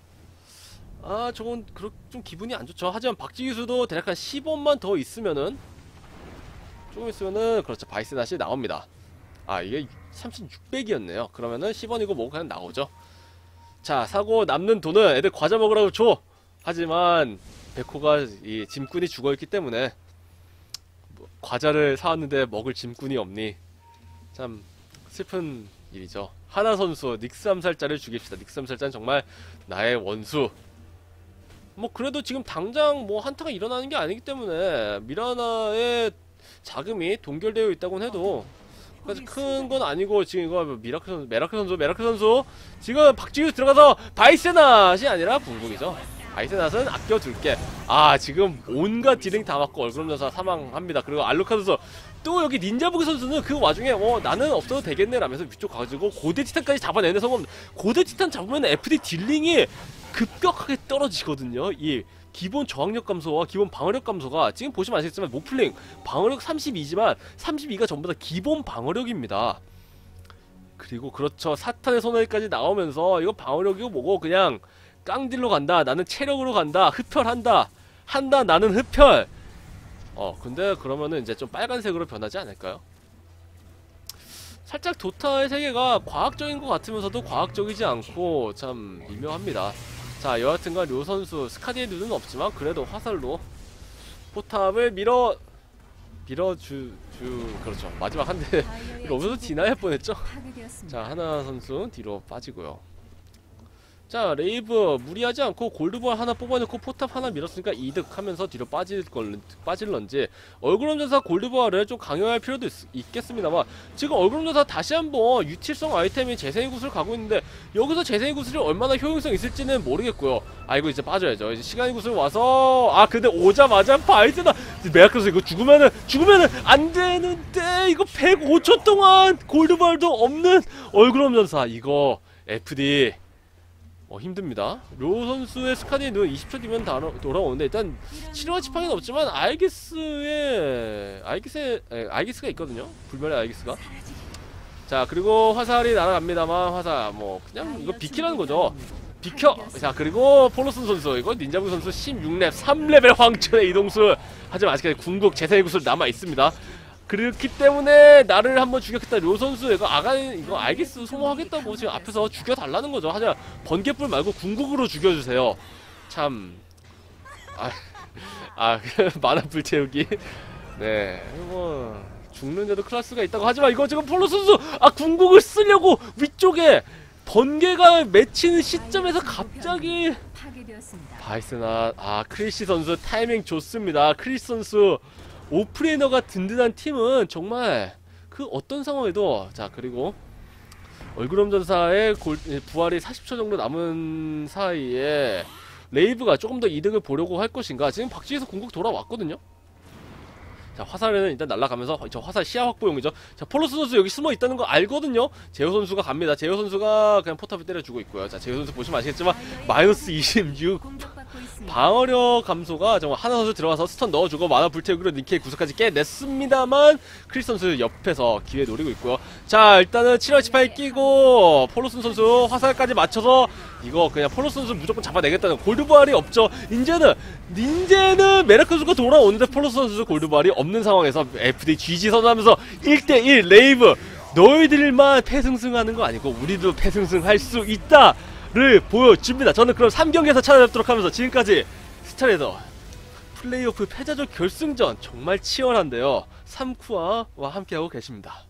아 저건 그렇 좀 기분이 안 좋죠. 하지만 박지기수도 대략 한 10원만 더 있으면은 조금 있으면은 그렇죠 바이스낫이 나옵니다. 아 이게 3600이었네요. 그러면은 10원이고 뭐고 그냥 나오죠. 자 사고 남는 돈은 애들 과자 먹으라고 줘. 하지만 백호가 이 짐꾼이 죽어있기 때문에 뭐, 과자를 사왔는데 먹을 짐꾼이 없니 참 슬픈 일이죠. 하나 선수 닉스 암살자를 죽입시다. 닉스 암살자는 정말 나의 원수. 뭐 그래도 지금 당장 뭐 한타가 일어나는 게 아니기 때문에 미라나의 자금이 동결되어 있다곤 해도 그까지 큰건 아니고 지금 이거 미라클 선수, 미라클 선수, 미라클 선수 지금 박쥐 들어가서 바이스의 낫이 아니라 궁극이죠. 바이스의 낫은 아껴둘게. 아 지금 온갖 dealing 다 맞고 얼굴없는 전사 사망합니다. 그리고 알루카 선수 또 여기 닌자부기 선수는 그 와중에 어 나는 없어도 되겠네 라면서 위쪽 가가지고 고대 티탄까지 잡아내는 성공. 고대 티탄 잡으면 FD dealing이 급격하게 떨어지거든요. 이 기본 저항력 감소와 기본 방어력 감소가 지금 보시면 아시겠지만 모플링 방어력 32지만 32가 전부 다 기본 방어력입니다. 그리고 그렇죠 사탄의 손해까지 나오면서 이거 방어력이고 뭐고 그냥 깡딜로 간다 나는 체력으로 간다 흡혈한다 한다 나는 흡혈 어 근데 그러면은 이제 좀 빨간색으로 변하지 않을까요? 살짝 도타의 세계가 과학적인 것 같으면서도 과학적이지 않고 참 미묘합니다. 자 여하튼간 료 선수 스카디의 눈은 없지만 그래도 화살로 포탑을 밀어 밀어주 주 그렇죠. 마지막 한대. 로면서 deny할 뻔했죠. 자 하나 선수 뒤로 빠지고요 자 레이브 무리하지 않고 골드부활 하나 뽑아놓고 포탑 하나 밀었으니까 이득 하면서 뒤로 빠질 걸 빠질런지 얼굴없는 전사 골드부활을 좀 강요할 필요도 있, 겠습니다만 지금 얼굴없는 전사 다시 한번 util성 아이템인 재생의 구슬 가고 있는데 여기서 재생의 구슬이 얼마나 효용성 있을지는 모르겠고요. 아 이거 이제 빠져야죠. 이제 시간의 구슬 와서 아 근데 오자마자 바이스의 낫 메라클스 이거 죽으면은 죽으면은 안 되는데 이거 105초 동안 골드부활도 없는 얼굴없는 전사. 이거 FD 어 힘듭니다. 료 선수의 스카디의 눈 20초 뒤면 다 돌아오는데 일단 칠흑왕 지팡이는 없지만 알기스의 알기스의 에, 알기스가 있거든요. 불멸의 알기스가. 자 그리고 화살이 날아갑니다만 화살 뭐 그냥 이거 비키라는 거죠. 비켜. 자 그리고 폴로슨 선수 이거 닌자부 선수 16렙 3레벨 황천의 이동술 하지만 아직까지 궁극 재생의 구슬 남아 있습니다. 그렇기 때문에 나를 한번 죽였겠다. 료 선수 이거 아가 이거 알기스 소모하겠다고 지금 앞에서 죽여달라는 거죠. 하지만 번개불 말고 궁극으로 죽여주세요. 참. 아, 아 만화 불태우기. 네 뭐 죽는데도 클라스가 있다고 하지만 이거 지금 폴로 선수 아 궁극을 쓰려고 위쪽에 번개가 맺히는 시점에서 갑자기. 바이스의 낫 아 크리시 선수 타이밍 좋습니다. 크리시 선수 offlaner가 든든한 팀은 정말 그 어떤 상황에도 자 그리고 얼굴없는 전사의 골, 부활이 40초 정도 남은 사이에 레이브가 조금 더 이득을 보려고 할 것인가 지금 박쥐에서 궁극 돌아왔거든요. 자 화살에는 일단 날아가면서 저 화살 시야 확보용이죠. 자 폴로스 선수 여기 숨어 있다는 거 알거든요. 제호 선수가 갑니다. 제호 선수가 그냥 포탑을 때려주고 있고요. 자 제호 선수 보시면 아시겠지만 마이너스 26 공격받고 있습니다. 방어력 감소가 정말 하나 선수 들어가서 스턴 넣어주고 만화 불태우기로 니케의 구석까지 깨냈습니다만 크리스 선수 옆에서 기회 노리고 있고요. 자 일단은 7월 18 끼고 폴로슨 선수 화살까지 맞춰서 이거 그냥 폴로슨 선수 무조건 잡아내겠다는 골드부활이 없죠. 이제는 닌제는 메라크 선수가 돌아오는데 폴로슨 선수 골드부활이 없는 상황에서 FD GG 선언하면서 1대1 레이브 너희들만 패승승하는 거 아니고 우리도 패승승할 수 있다. 를 보여줍니다. 저는 그럼 3경기에서 찾아뵙도록 하면서 지금까지 스타래더 플레이오프 패자조 결승전 정말 치열한데요. 3쿠아와 함께하고 계십니다.